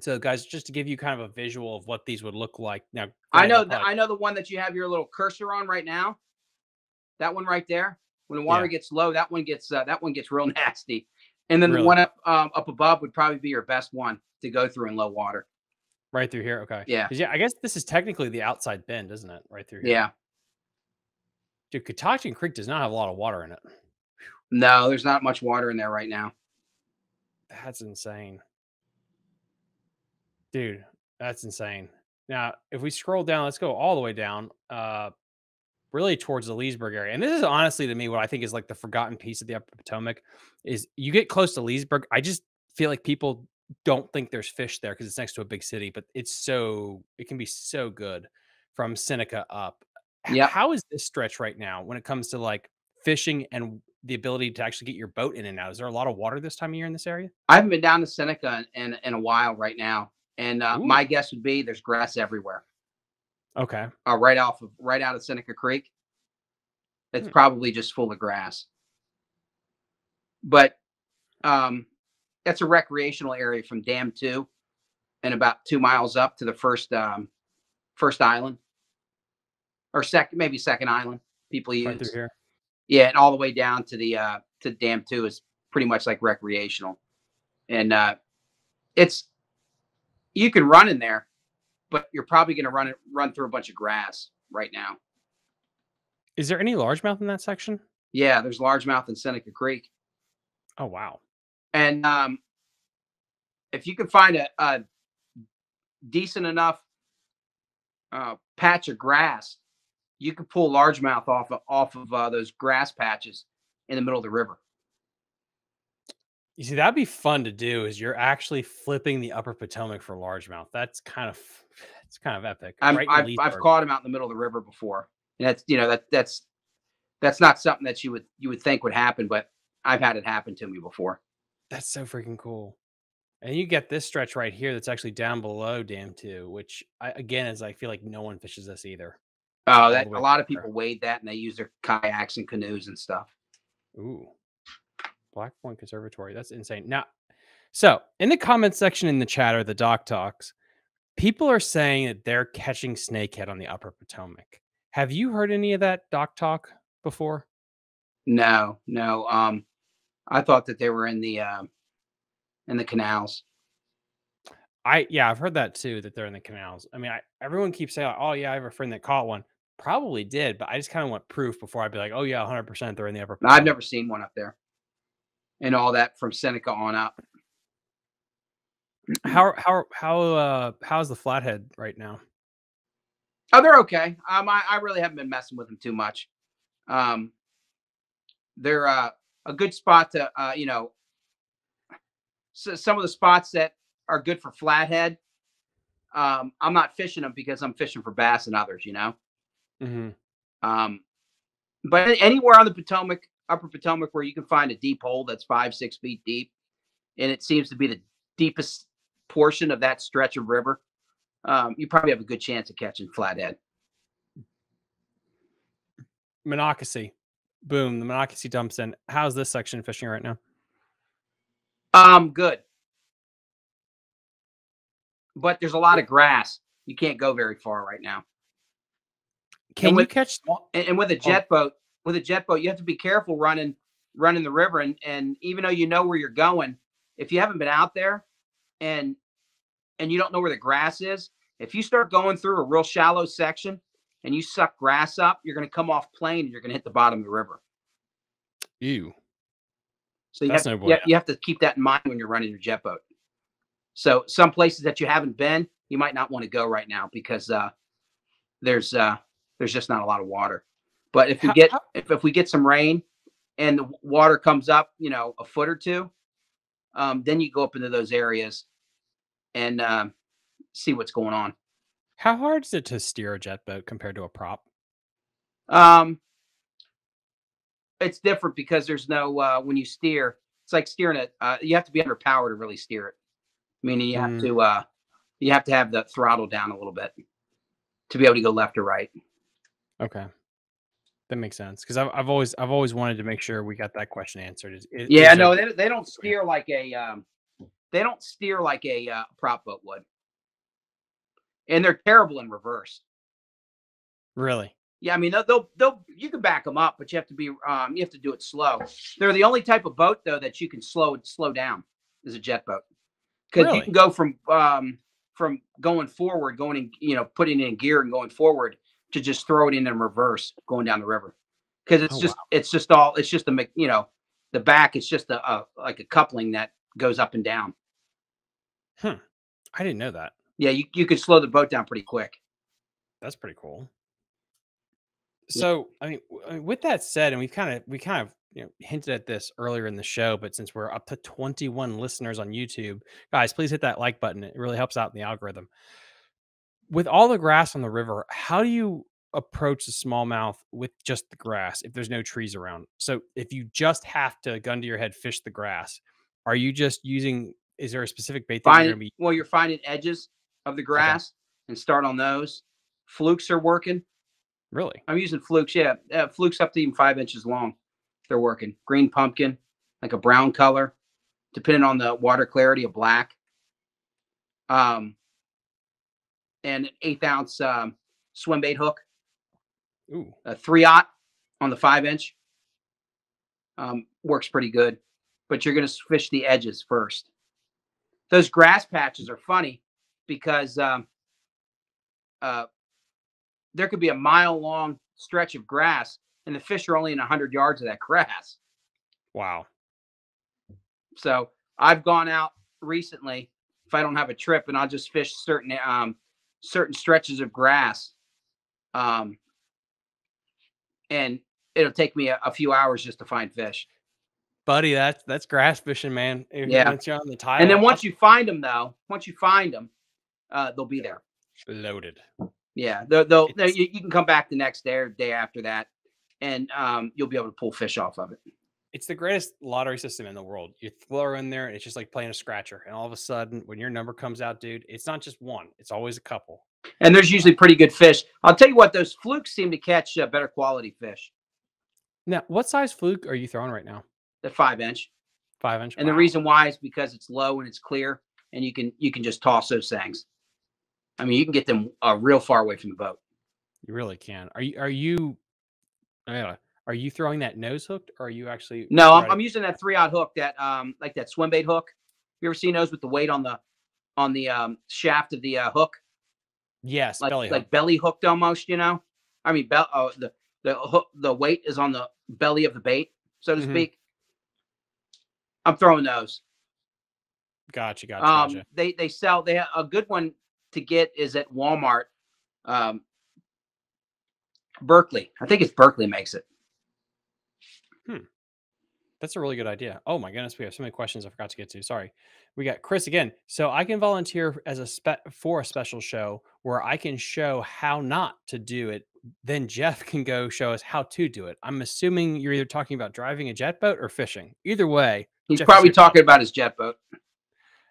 So guys, just to give you kind of a visual of what these would look like. Now I know that I know the one that you have your little cursor on right now. That one right there. When the water Yeah. gets low, that one gets uh, that one gets real nasty. And then Really? the one up um, up above would probably be your best one to go through in low water. Right through here. Okay. Yeah. Yeah, I guess this is technically the outside bend, isn't it? Right through here. Yeah. Dude, Catoctin Creek does not have a lot of water in it. No, there's not much water in there right now. That's insane. Dude, that's insane. Now, if we scroll down, let's go all the way down, uh, really towards the Leesburg area. And this is honestly to me what I think is like the forgotten piece of the Upper Potomac is you get close to Leesburg. I just feel like people don't think there's fish there because it's next to a big city, but it's so it can be so good from Seneca up. Yeah. How is this stretch right now when it comes to like fishing and the ability to actually get your boat in and out? Is there a lot of water this time of year in this area? I haven't been down to Seneca in, in, in a while right now. And uh, my guess would be there's grass everywhere. Okay. Uh, right off of right out of Seneca Creek. It's Hmm. probably just full of grass. But um that's a recreational area from Dam 2 and about two miles up to the first um first island. Or second maybe second island people use. Right here. Yeah, and all the way down to the uh to Dam 2 is pretty much like recreational. And uh it's you can run in there, but you're probably going to run it run through a bunch of grass right now. Is there any largemouth in that section? Yeah, there's largemouth in Seneca Creek. Oh wow. And um if you can find a, a decent enough uh, patch of grass, you can pull largemouth off of, off of uh, those grass patches in the middle of the river. You see, that'd be fun to do. Is you're actually flipping the Upper Potomac for largemouth. That's kind of it's kind of epic. I'm, right I've, I've caught them out in the middle of the river before, and that's you know that that's that's not something that you would you would think would happen, but I've had it happen to me before. That's so freaking cool. And you get this stretch right here that's actually down below Dam 2, which I, again is I feel like no one fishes this either. Oh, that a lot of people wade that and they use their kayaks and canoes and stuff. Ooh. Black Point Conservatory. That's insane. Now, so in the comment section in the chat or the doc talks, people are saying that they're catching snakehead on the upper Potomac. Have you heard any of that doc talk before? No, no. Um, I thought that they were in the um, in the canals. I yeah, I've heard that too, that they're in the canals. I mean, I, everyone keeps saying, "Oh yeah, I have a friend that caught one." Probably did, but I just kind of want proof before I'd be like, "Oh yeah, 100 percent they're in the upper." I've never seen one up there, and all that from Seneca on up. How how how uh how's the flathead right now? Oh, they're okay. Um, I, I really haven't been messing with them too much. Um, they're uh, a good spot to, uh, you know, so some of the spots that are good for flathead. Um, I'm not fishing them because I'm fishing for bass and others, you know. hmm Um, but anywhere on the Potomac, Upper Potomac, where you can find a deep hole that's five, six feet deep, and it seems to be the deepest portion of that stretch of river, um, you probably have a good chance of catching flathead. Monocacy. Boom, the Monocacy dumps in. How's this section fishing right now? Um, good. but there's a lot of grass. You can't go very far right now. Can you with- catch? And, and with a jet boat, with a jet boat, you have to be careful running running the river. And and even though you know where you're going, if you haven't been out there and and you don't know where the grass is, if you start going through a real shallow section and you suck grass up, you're going to come off plane and you're going to hit the bottom of the river. Ew. So you That's have, no you, have, you have to keep that in mind when you're running your jet boat. So some places that you haven't been, you might not want to go right now because uh, there's uh, there's just not a lot of water. But if we get if, if we get some rain and the water comes up, you know, a foot or two, um, then you go up into those areas and um, see what's going on. How hard is it to steer a jet boat compared to a prop? Um, it's different because there's no uh, when you steer. It's like steering it. Uh, you have to be under power to really steer it. Meaning you have Mm. to uh, you have to have the throttle down a little bit to be able to go left or right. Okay. That makes sense because I've, I've always I've always wanted to make sure we got that question answered. Is, is- Yeah, is there- no, they, they don't steer like a um, they don't steer like a uh, prop boat would, and they're terrible in reverse. really. Yeah, I mean they'll, they'll they'll you can back them up, but you have to be um you have to do it slow. They're the only type of boat though that you can slow slow down is a jet boat because Really? you can go from um from going forward, going in you know putting in gear and going forward to just throw it in in reverse going down the river because it's Oh, just it's just all it's just a you know the back it's just a, a like a coupling that goes up and down. Huh. I didn't know that. Yeah, you you could slow the boat down pretty quick. That's pretty cool. So, I mean, w- I mean, with that said, and we've kind of we kind of you know hinted at this earlier in the show, but since we're up to 21 listeners on YouTube, guys, please hit that like button. It really helps out in the algorithm. With all the grass on the river, how do you approach the smallmouth with just the grass if there's no trees around? So, if you just have to gun to your head fish the grass, are you just using? Is there a specific bait that you're Find going to be? well, you're finding edges of the grass and start on those. Flukes are working. Really? I'm using flukes. Yeah, uh, flukes up to even five inches long. They're working. Green pumpkin, like a brown color, depending on the water clarity, a black. Um, and an eighth ounce um, swim bait hook, Ooh, a three aught on the five inch. Um, works pretty good, but you're going to fish the edges first. Those grass patches are funny because um, uh, there could be a mile long stretch of grass and the fish are only in 100 yards of that grass. wow. So I've gone out recently if I don't have a trip and I'll just fish certain um, certain stretches of grass. Um, and it'll take me a, a few hours just to find fish. buddy. That's that's grass fishing, man. If- Yeah. once you're on the tile, And then once you find them, though, once you find them, uh, they'll be there. loaded. Yeah, they'll, they'll, they It's- you, you can come back the next day or day after that, and um, you'll be able to pull fish off of it. It's the greatest lottery system in the world. You throw in there, and it's just like playing a scratcher. And all of a sudden, when your number comes out, dude, it's not just one; it's always a couple. And there's usually pretty good fish. I'll tell you what; those flukes seem to catch uh, better quality fish. Now, what size fluke are you throwing right now? The five inch, Five inch. and the reason why is because it's low and it's clear, and you can you can just toss those things. I mean, you can get them uh, real far away from the boat. you really can. Are you? Are you? Yeah. Are you throwing that nose hooked, or are you actually? No, I'm, I'm using that three aught hook, that um like that swim bait hook. You ever seen those with the weight on the on the um shaft of the uh, hook? yes, like belly like hook. belly hooked almost, you know. I mean, bell. Oh, the the hook, the weight is on the belly of the bait, so to Mhm. speak. I'm throwing those. Gotcha, gotcha, Um, gotcha. they they sell. They a good one to get is at Walmart. Um, Berkley, I think it's Berkley makes it. That's a really good idea. Oh my goodness, we have so many questions I forgot to get to. Sorry. We got Chris again. So I can volunteer as a spe- for a special show where I can show how not to do it. Then Jeff can go show us how to do it. I'm assuming you're either talking about driving a jet boat or fishing. Either way. He's Jeff probably talking about his jet boat.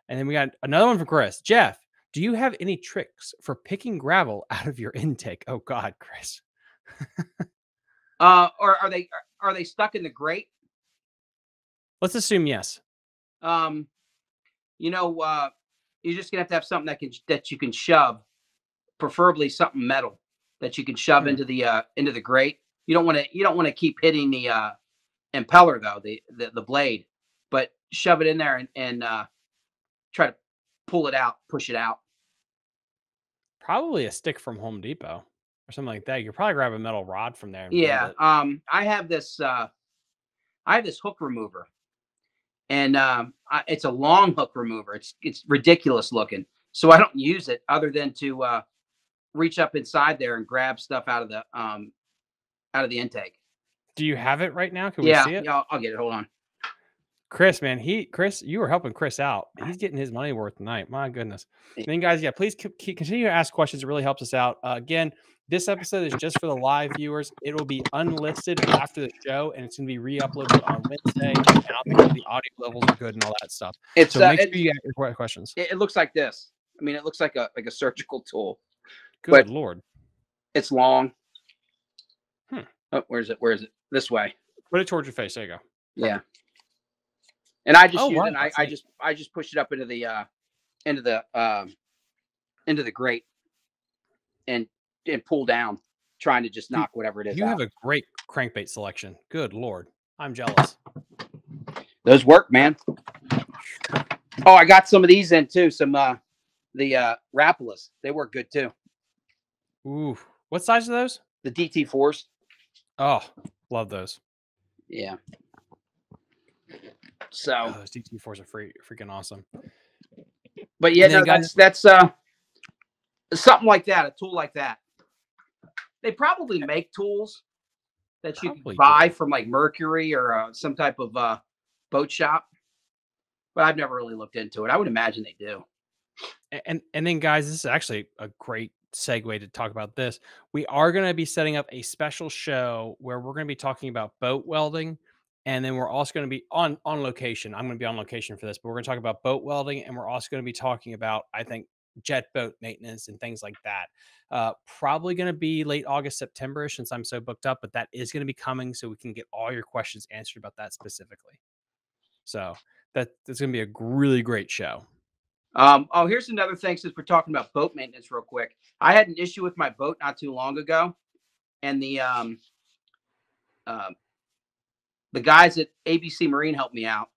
And then we got another one from Chris. Jeff, do you have any tricks for picking gravel out of your intake? Oh God, Chris. Uh, or are they are they stuck in the grate? Let's assume yes. Um, you know, uh, you're just gonna have to have something that can that you can shove, preferably something metal that you can shove Hmm. into the uh into the grate. You don't want to you don't want to keep hitting the uh impeller though, the, the the blade, but shove it in there and, and uh try to pull it out, push it out. Probably a stick from Home Depot or something like that. You could probably grab a metal rod from there. Yeah. Um, I have this. Uh, I have this hook remover, and um, I, it's a long hook remover. It's it's ridiculous looking. So I don't use it other than to uh, reach up inside there and grab stuff out of the um, out of the intake. Do you have it right now? Can yeah, we see it? yeah. I'll, I'll get it. Hold on. Chris, man, he Chris, you were helping Chris out. He's getting his money worth tonight. My goodness. Yeah. Then, guys, yeah, please keep, continue to ask questions. It really helps us out. Uh, again, this episode is just for the live viewers. It will be unlisted after the show, and it's going to be re-uploaded on Wednesday. And I'll make sure the audio levels are good and all that stuff. It's So uh, make sure you your questions. it, looks like this. I mean, it looks like a like a surgical tool. Good but- lord, It's long. Hmm. Oh, where's it? Where is it? This way. put it towards your face. There you go. Yeah. And I just Oh, use wow, it. And I, I just I just push it up into the uh into the um into the grate and and pull down, trying to just knock whatever it is You out. have a great crankbait selection. Good lord, I'm jealous. Those work, man. Oh, I got some of these in too. Some uh the uh Rapalas. They work good too. Ooh, what size are those? The DT fours. Oh, love those. Yeah. So Oh, those DT4s are free, freaking awesome. But yeah, no, guys- that's that's uh something like that, a tool like that. They probably make tools that you Probably can do. buy from like Mercury or uh, some type of uh, boat shop. But I've never really looked into it. I would imagine they do. And and then guys this is actually a great segue to talk about this we are going to be setting up a special show where we're going to be talking about boat welding and then we're also going to be on on location i'm going to be on location for this but we're going to talk about boat welding and we're also going to be talking about i think jet boat maintenance and things like that uh probably going to be late august september since i'm so booked up but that is going to be coming so we can get all your questions answered about that specifically so that that's going to be a really great show Um, oh, here's another thing since we're talking about boat maintenance real quick. I had an issue with my boat not too long ago, and the um, um, the guys at ABC Marine helped me out.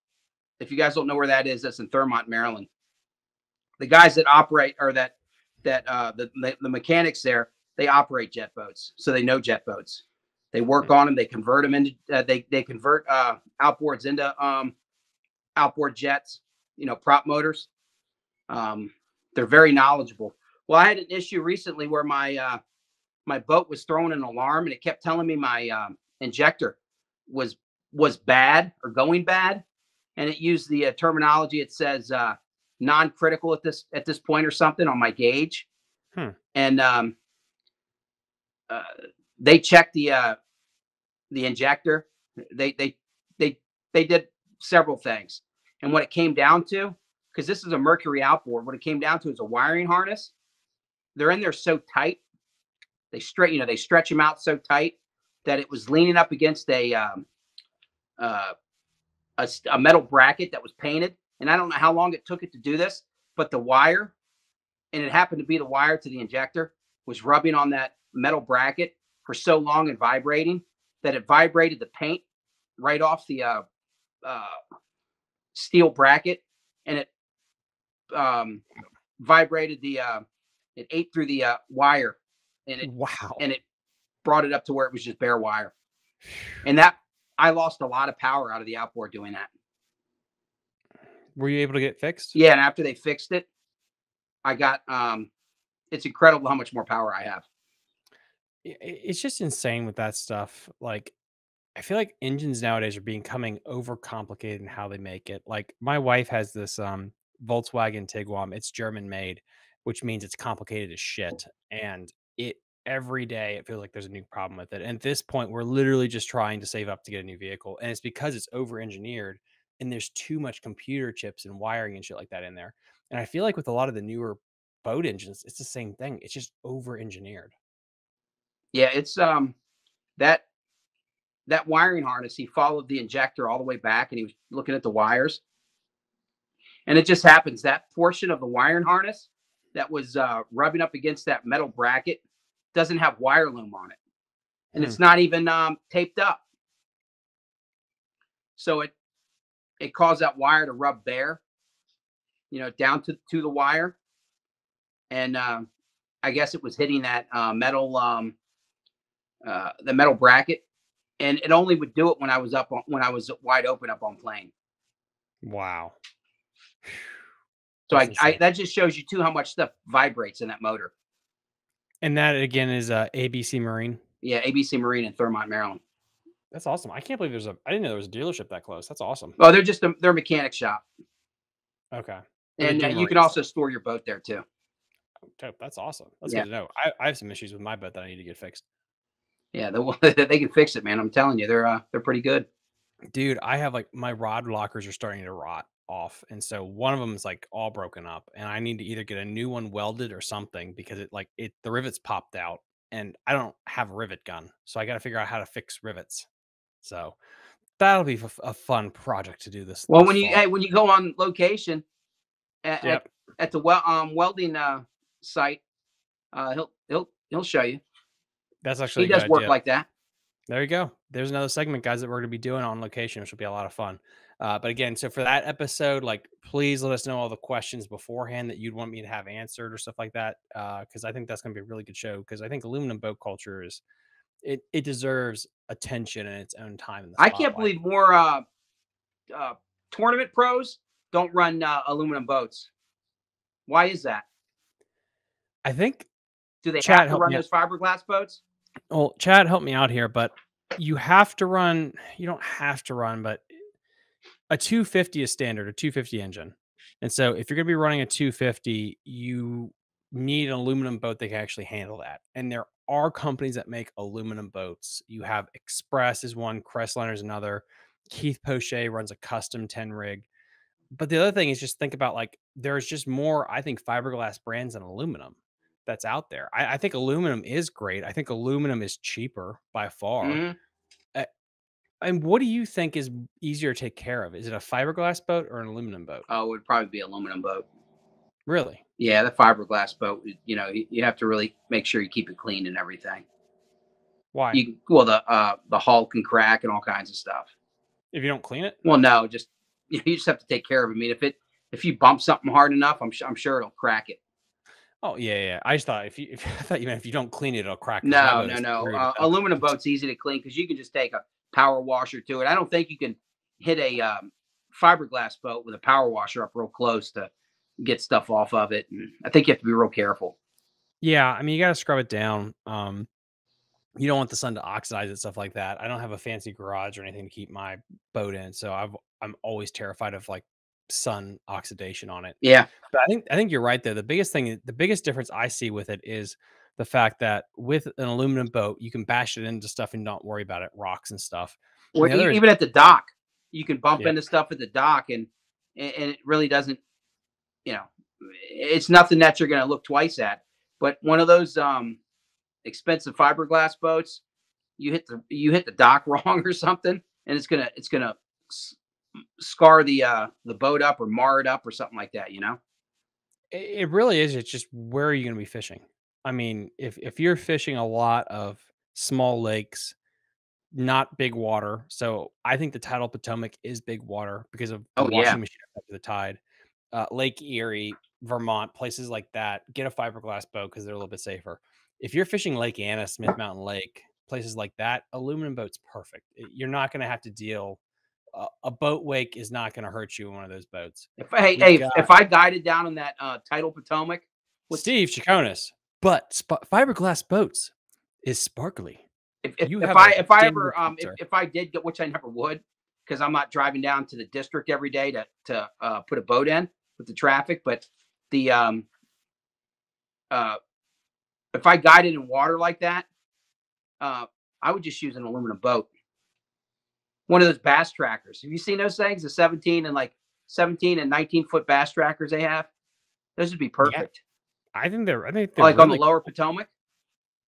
If you guys don't know where that is, that's in Thurmont, Maryland. The guys that operate or that that uh, the, the the mechanics there, they operate jet boats, so they know jet boats. They work on them. They convert them into uh, they they convert uh, outboards into um, outboard jets. You know, prop motors. Um, they're very knowledgeable. Well, I had an issue recently where my uh, my boat was throwing an alarm, and it kept telling me my um, injector was was bad or going bad, and it used the uh, terminology. It says uh, non-critical at this at this point or something on my gauge, Hmm. and um, uh, they checked the uh, the injector. They they they they did several things, and what it came down to because this is a mercury outboard. What it came down to is a wiring harness. They're in there so tight, they straight, you know, they stretch them out so tight that it was leaning up against a um, uh, a, a metal bracket that was painted. And I don't know how long it took it to do this, but the wire, and it happened to be the wire to the injector, was rubbing on that metal bracket for so long and vibrating that it vibrated the paint right off the uh, uh, steel bracket, and it um, vibrated the uh, it ate through the uh, wire, and it wow and it brought it up to where it was just bare wire, and that I lost a lot of power out of the outboard doing that. were you able to get fixed Yeah, and after they fixed it, I got um, it's incredible how much more power I have. it's just insane with that stuff. Like, I feel like engines nowadays are becoming overcomplicated in how they make it. Like, my wife has this um Volkswagen Tiguan. It's German made, which means it's complicated as shit. And it every day it feels like there's a new problem with it. And at this point, we're literally just trying to save up to get a new vehicle, and it's because it's over engineered and there's too much computer chips and wiring and shit like that in there. And I feel like with a lot of the newer boat engines, it's the same thing. It's just over engineered. Yeah, it's um that that wiring harness. He followed the injector all the way back, and he was looking at the wires. And it just happens that portion of the wiring harness that was uh, rubbing up against that metal bracket doesn't have wire loom on it, and Hmm. it's not even um, taped up. So it it caused that wire to rub bare, you know, down to to the wire, and um, I guess it was hitting that uh, metal um, uh, the metal bracket, and it only would do it when I was up on, when I was wide open up on plane. Wow. So I, I that just shows you too how much stuff vibrates in that motor. And that again is uh, ABC Marine. Yeah, ABC Marine in Thurmont, Maryland. That's awesome. I can't believe there's a. I didn't know there was a dealership that close. That's awesome. Oh, they're just a, they're a mechanic shop, Okay. and uh, you can also store your boat there too. That's awesome. That's Yeah. good to know. I, I have some issues with my boat that I need to get fixed. Yeah, they, they can fix it, man. I'm telling you, they're uh, they're pretty good. Dude, I have like my rod lockers are starting to rot off. And so one of them is like all broken up. And I need to either get a new one welded or something because it like it the rivets popped out and I don't have a rivet gun. So I got to figure out how to fix rivets. So that'll be f- a fun project to do this. Well, this when you hey, when you go on location at, Yep. at, at the well um welding uh site, uh he'll he'll he'll show you. that's actually He a good does work like that. There you go. There's another segment, guys, that we're going to be doing on location, which will be a lot of fun. Uh, but again, so for that episode, like, please let us know all the questions beforehand that you'd want me to have answered or stuff like that, because I think that's going to be a really good show. Because I think aluminum boat culture is it it deserves attention in its own time. In the I can't believe more uh, uh tournament pros don't run uh, aluminum boats. Why is that? I think Do they Chad, have to run me out. those fiberglass boats? well, Chad, help me out here, but you have to run. You don't have to run, but a 250 is standard, a 250 engine. And so if you're going to be running a 250, you need an aluminum boat that can actually handle that. And there are companies that make aluminum boats. You have Xpress is one, Crestliner is another. Keith Poche runs a custom 10 rig. But the other thing is just think about like there's just more, I think, fiberglass brands than aluminum that's out there. I, I think aluminum is great. I think aluminum is cheaper by far. Mhm. And what do you think is easier to take care of? Is it a fiberglass boat or an aluminum boat? Oh, it would probably be aluminum boat. Really? Yeah, the fiberglass boat. You know, you, have to really make sure you keep it clean and everything. Why? You well, the uh the hull can crack and all kinds of stuff. if you don't clean it? Well, no, just you just have to take care of it. I mean, if it if you bump something hard enough, I'm su- I'm sure it'll crack it. Oh yeah, yeah. I just thought if you, if, I thought you meant if you don't clean it, it'll crack. No, no, no. Uh, aluminum boat's easy to clean because you can just take a power washer to it. I don't think you can hit a um, fiberglass boat with a power washer up real close to get stuff off of it. And I think you have to be real careful. Yeah, I mean you got to scrub it down. Um, you don't want the sun to oxidize it, stuff like that. I don't have a fancy garage or anything to keep my boat in, so I've I'm always terrified of like sun oxidation on it. Yeah, But I think I think you're right there. The biggest thing, the biggest difference I see with it is the fact that with an aluminum boat, you can bash it into stuff and not worry about it, rocks and stuff. And or the other e- is- even at the dock, you can bump Yeah. into stuff at the dock, and and and it really doesn't. You know, it's nothing that you're going to look twice at. But one of those um expensive fiberglass boats, you hit the you hit the dock wrong or something, and it's gonna it's gonna s- scar the uh the boat up or mar it up or something like that. You know. It, it really is. It's just where are you going to be fishing? I mean, if if you're fishing a lot of small lakes, not big water. So I think the tidal Potomac is big water because of the Oh, washing yeah. machine effect of the tide. Uh, Lake Erie, Vermont, places like that, get a fiberglass boat because they're a little bit safer. If you're fishing Lake Anna, Smith Mountain Lake, places like that, aluminum boat's perfect. You're not going to have to deal. Uh, a boat wake is not going to hurt you in one of those boats. If hey You've hey got- if I guided down on that uh tidal Potomac, What's- Steve Chaconas, but sp- fiberglass boats is sparkly. if if, You if I if I ever um if, if I did get which I never would because I'm not driving down to the district every day to to uh, put a boat in with the traffic, but the um uh if I guided in water like that, uh I would just use an aluminum boat. One of those bass trackers. Have you seen those things? The 17 and like 17 and 19 foot bass trackers they have. Those would be perfect. I think they're. I think they're like on the really- lower Potomac,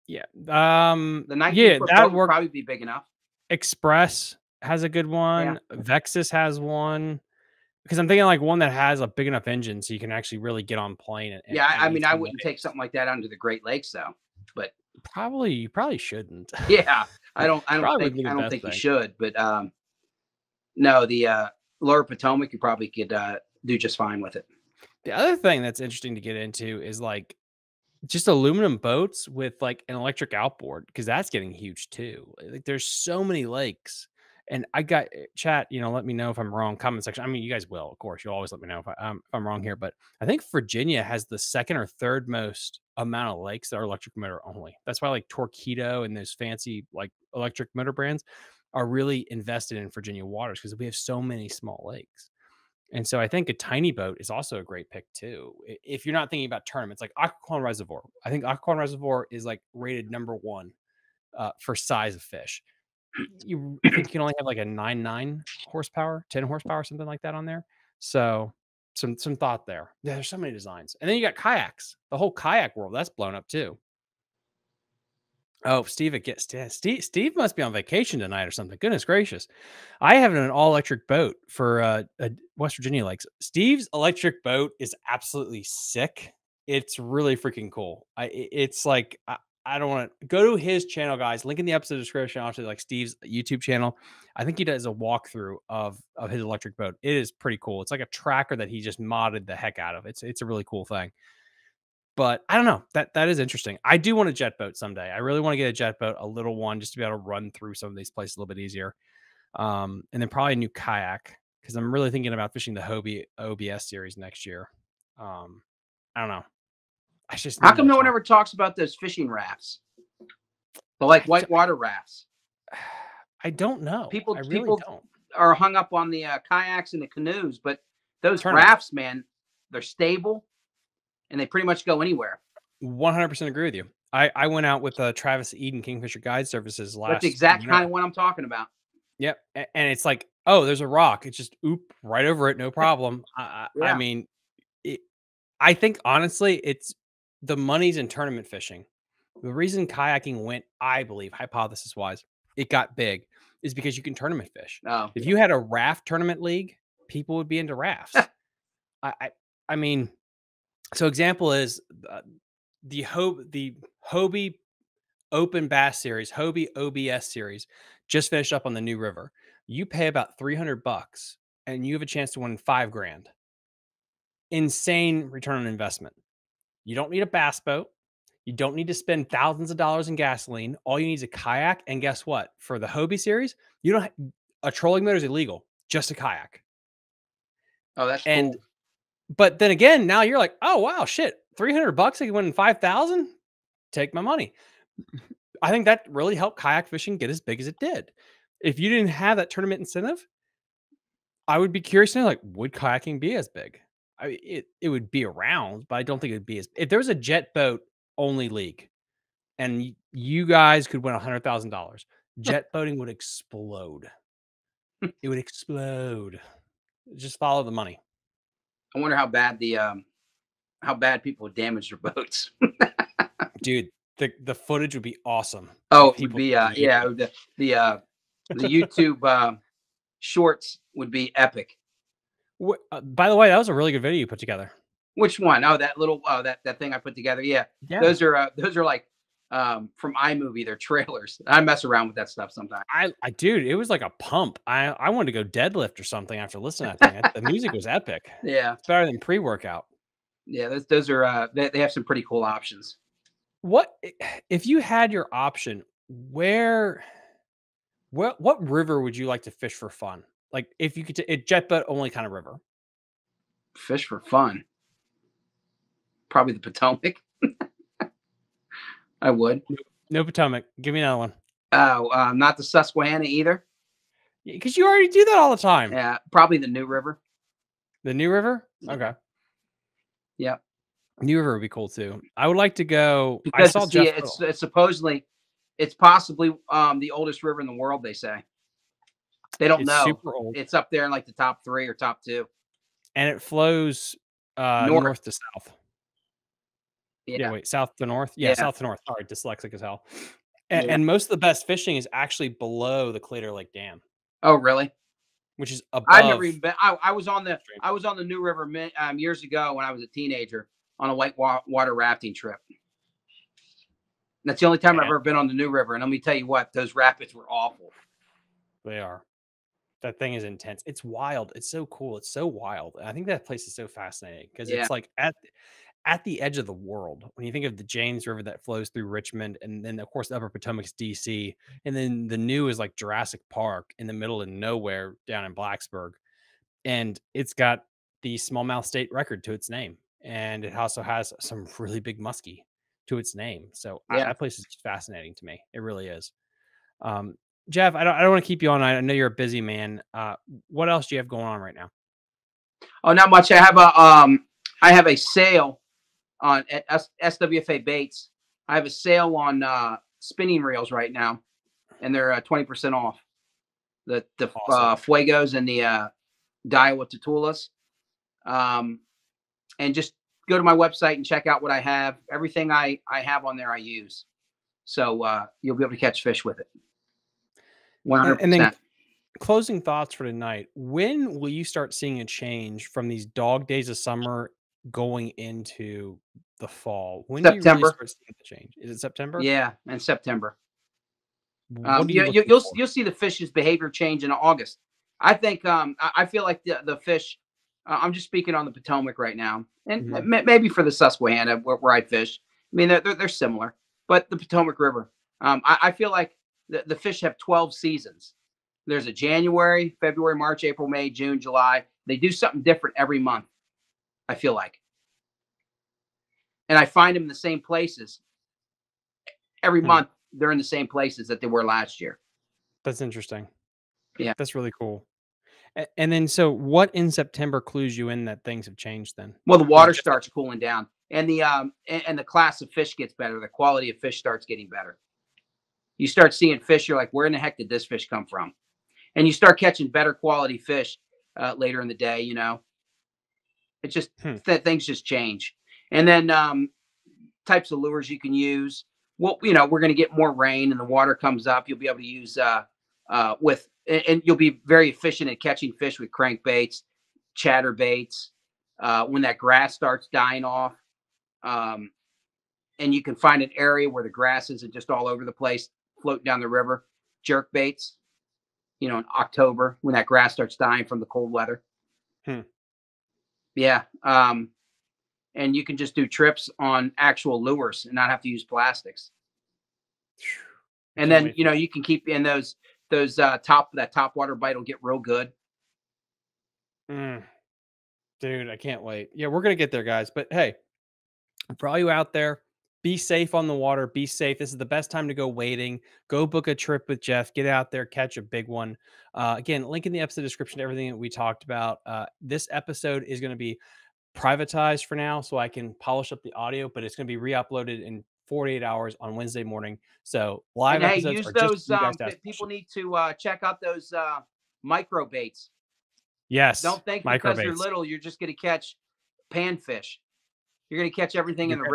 Yeah. Um. the 19 yeah, that would probably be big enough. Xpress has a good one. Vexus has one. because I'm thinking like one that has a big enough engine so you can actually really get on plane. And, Yeah, and I, mean, I wouldn't take something like that onto the Great Lakes, though. But probably you probably shouldn't. Yeah, I don't. I don't Probably would be think. I don't think you should. But um, no, the uh, Lower Potomac, you probably could uh, do just fine with it. The other thing that's interesting to get into is like just aluminum boats with like an electric outboard because that's getting huge too. Like there's so many lakes. And I got eh, chat, you know, let me know if I'm wrong. Comment section. I mean, you guys will, of course. You'll always let me know if, I, um, if I'm wrong here. But I think Virginia has the second or third most amount of lakes that are electric motor only. That's why like Torqeedo and those fancy like electric motor brands are really invested in Virginia waters because we have so many small lakes. And so I think a tiny boat is also a great pick too. If you're not thinking about tournaments, like Occoquan Reservoir, I think Occoquan Reservoir is like rated number one uh, for size of fish. You I think you can only have like a nine nine horsepower, ten horsepower, something like that on there. So some some thought there. Yeah, there's so many designs, and then you got kayaks. The whole kayak world that's blown up too. Oh, Steve, it gets yeah, Steve. Steve must be on vacation tonight or something. Goodness gracious, I have an all electric boat for uh, West Virginia lakes. Steve's electric boat is absolutely sick. It's really freaking cool. I i- it's like I, I don't want to go to his channel, guys. Link in the episode description. Also, like Steve's YouTube channel. I think he does a walkthrough of of his electric boat. It is pretty cool. It's like a tracker that he just modded the heck out of. It's it's a really cool thing but I don't know. That that is interesting. I do want a jet boat someday. I really want to get a jet boat, a little one, just to be able to run through some of these places a little bit easier. Um, and then probably a new kayak because I'm really thinking about fishing the Hobie OBS series next year. Um, I don't know. I just How come no one ever talks about those fishing rafts? The like whitewater rafts I don't know. People- really people- don't. are hung up on the uh, kayaks and the canoes, but those Tournaments. rafts, man, they're stable and they pretty much go anywhere. 100% agree with you. I, I went out with uh, Travis Eden Kingfisher Guide Services last. That's the exact winter. kind of one I'm talking about. Yep, and it's like, oh, there's a rock. It's just oop right over it, no problem. I, I, I mean, it, I think honestly, it's the money's in tournament fishing. The reason kayaking went, I believe, hypothesis wise, it got big, is because you can tournament fish. Oh, If you had a raft tournament league, people would be into rafts. I, I, I mean, so example is uh, the Hob the Hobie Open Bass Series, Hobie OBS Series, just finished up on the New River. You pay about three hundred bucks, and you have a chance to win five grand. Insane return on investment. You don't need a bass boat. You don't need to spend thousands of dollars in gasoline. All you need is a kayak. And guess what? For the Hobie series, you don't. ha- A trolling motor is illegal. Just a kayak. oh, that's And cool. But then again, now you're like, oh wow, shit, three hundred bucks, I can win five thousand. Take my money. I think that really helped kayak fishing get as big as it did. If you didn't have that tournament incentive, I would be curious to know, like, would kayaking be as big? I it it would be around, but I don't think it would be as. If there was a jet boat only league, and you guys could win a hundred thousand dollars, jet boating would explode. Hmm. it would explode. Just follow the money. I wonder how bad the um, how bad people would damage their boats. dude the the footage would be awesome Oh, it would be uh, yeah, the the uh, the YouTube uh, shorts would be epic. Wh- uh, by the way that was a really good video you put together Which one? Oh, that little oh that that thing I put together. Yeah, yeah those are uh, those are like um from iMovie. They're trailers. I mess around with that stuff sometimes. I, I dude it was like a pump i i wanted to go deadlift or something after listening to that thing the music was epic Yeah, it's better than pre-workout yeah. Those those are uh, they, they have some pretty cool options. what if you had your option where what what river would you like to fish for fun like if you could t- a jet boat only kind of river Fish for fun. Probably the Potomac. I would. no potomac give me another one Oh, um, not the Susquehanna either. because you already do that all the time Yeah, probably the New River. the new river okay Yeah. new river would be cool too i would like to go i Because saw see, Jeff it's it's supposedly it's possibly um the oldest river in the world. They say. They don't It's know. super old It's up there in like the top three or top two. and it flows uh North. north, to south. Yeah. Yeah. wait, south to north. Yeah, Yeah. south to north. Sorry, dyslexic as hell. And, Yeah. and most of the best fishing is actually below the Claytor Lake Dam. Oh, really? which is above. I've never even been. I, I was on the I was on the New River um, years ago when I was a teenager on a white wa- water rafting trip. That's the only time I've ever been on the New River, and let me tell you what, those rapids were awful. They are. That thing is intense. It's wild. It's so cool. It's so wild. I think that place is so fascinating because Yeah. it's like at at the edge of the world. When you think of the James River that flows through Richmond, and then of course the Upper Potomac's DC, and then the new is like Jurassic Park in the middle of nowhere down in Blacksburg, and it's got the smallmouth state record to its name, and it also has some really big muskie to its name. So I- that place is fascinating to me. It really is. Um, Jeff, I don't, I don't want to keep you on. I know you're a busy man. Uh, what else do you have going on right now? Oh, not much. I have a um, I have a sale on at S- SWFA Baits. I have a sale on uh, spinning reels right now, and they're uh, twenty percent off. The the uh, Fuegos and the uh, Daiwa Tatulas. Um, and just go to my website and check out what I have. Everything I I have on there I use, so uh, you'll be able to catch fish with it. One hundred And then percent. closing thoughts for tonight. When will you start seeing a change from these dog days of summer going into the fall? When do you September. really start seeing the change? Is it September? Yeah, in September. Um, you, look you, you'll you'll see the fish's behavior change in August. I think um, I, feel like the the fish. Uh, I'm just speaking on the Potomac right now, and Mhm. ma- maybe for the Susquehanna where, where I fish. I mean, they're, they're they're similar, but the Potomac River. Um, I, I feel like the, the fish have 12 seasons. There's a January, February, March, April, May, June, July. They do something different every month. I feel like, and I find them in the same places every Hmm. month. They're in the same places that they were last year. That's interesting. Yeah. That's really cool. And then, so what in September clues you in that things have changed then? Well, the water starts cooling down, and the um and, and the class of fish gets better. The quality of fish starts getting better. You start seeing fish. You're like, where in the heck did this fish come from? And you start catching better quality fish uh, later in the day. You know, it just Hmm. th- things just change. And then um, types of lures you can use. Well, you know, we're going to get more rain, and the water comes up. You'll be able to use uh, uh, with, and, you'll be very efficient at catching fish with crankbaits, chatterbaits. Uh, when that grass starts dying off, um, and you can find an area where the grass isn't just all over the place, floating down the river. Jerk baits, you know, in October when that grass starts dying from the cold weather. Hmm. Yeah. Um, and you can just do trips on actual lures and not have to use plastics. And then you know you can keep in those those uh, top that top water bite will get real good. Mm. Dude, I can't wait. Yeah, we're gonna get there, guys. But hey, for all you out there, be safe on the water. Be safe. This is the best time to go wading. Go book a trip with Jeff. Get out there, catch a big one. Uh, again, link in the episode description to everything that we talked about. Uh, this episode is going to be privatized for now, so I can polish up the audio, but it's going to be re-uploaded in 48 hours on Wednesday morning. So live and hey, use those. Um, people need to uh, check out those uh, micro baits. Yes, Don't think micro because they're little, you're just going to catch panfish. You're going to catch everything in the Okay.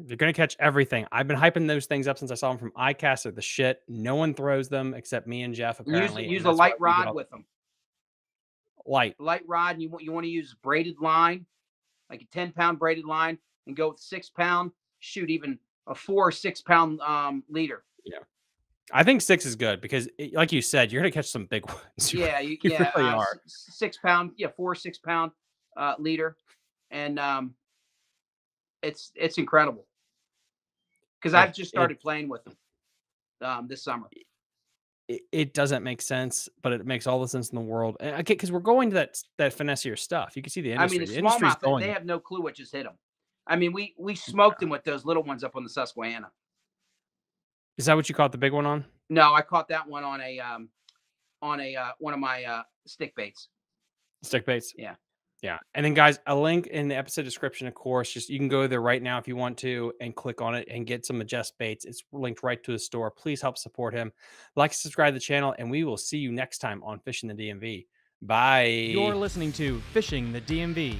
River. You're gonna catch everything. I've been hyping those things up since I saw them from ICAST. They're the shit. No one throws them except me and Jeff. Use Apparently, and use a light rod with them. light. Light rod, and you want you want to use braided line, like a ten pound braided line, and go with six pound. Shoot, even a four or six pound um, leader. Yeah. I think six is good because, it- like you said, you're gonna catch some big ones. You- Yeah, you, you yeah, really uh, are. six pound, yeah, four or six pound uh, leader, and um, it's it's incredible because Yeah, I've just it- started playing with them um, this summer. It, it doesn't make sense, but it makes all the sense in the world. And okay, because we're going to that that finessier stuff. You can see the industry. I mean, the the smallmouth, they- going. they have no clue what just hit them. I mean, we we smoked them with those little ones up on the Susquehanna. Is that what you caught the big one on? No, I caught that one on a um, on a uh, one of my uh, stick baits. Stick baits. Yeah. Yeah. And then guys, a link in the episode description, of course. Just you can go there right now if you want to and click on it and get some Majest baits. It's linked right to his store. Please help support him. Like, subscribe to the channel, and we will see you next time on Fishing the DMV. Bye. You're listening to Fishing the DMV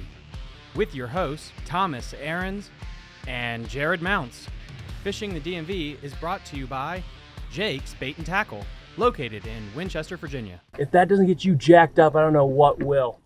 with your hosts, Thomas Arens and Jared Mounts. Fishing the DMV is brought to you by Jake's Bait and Tackle, located in Winchester, Virginia. If that doesn't get you jacked up, I don't know what will.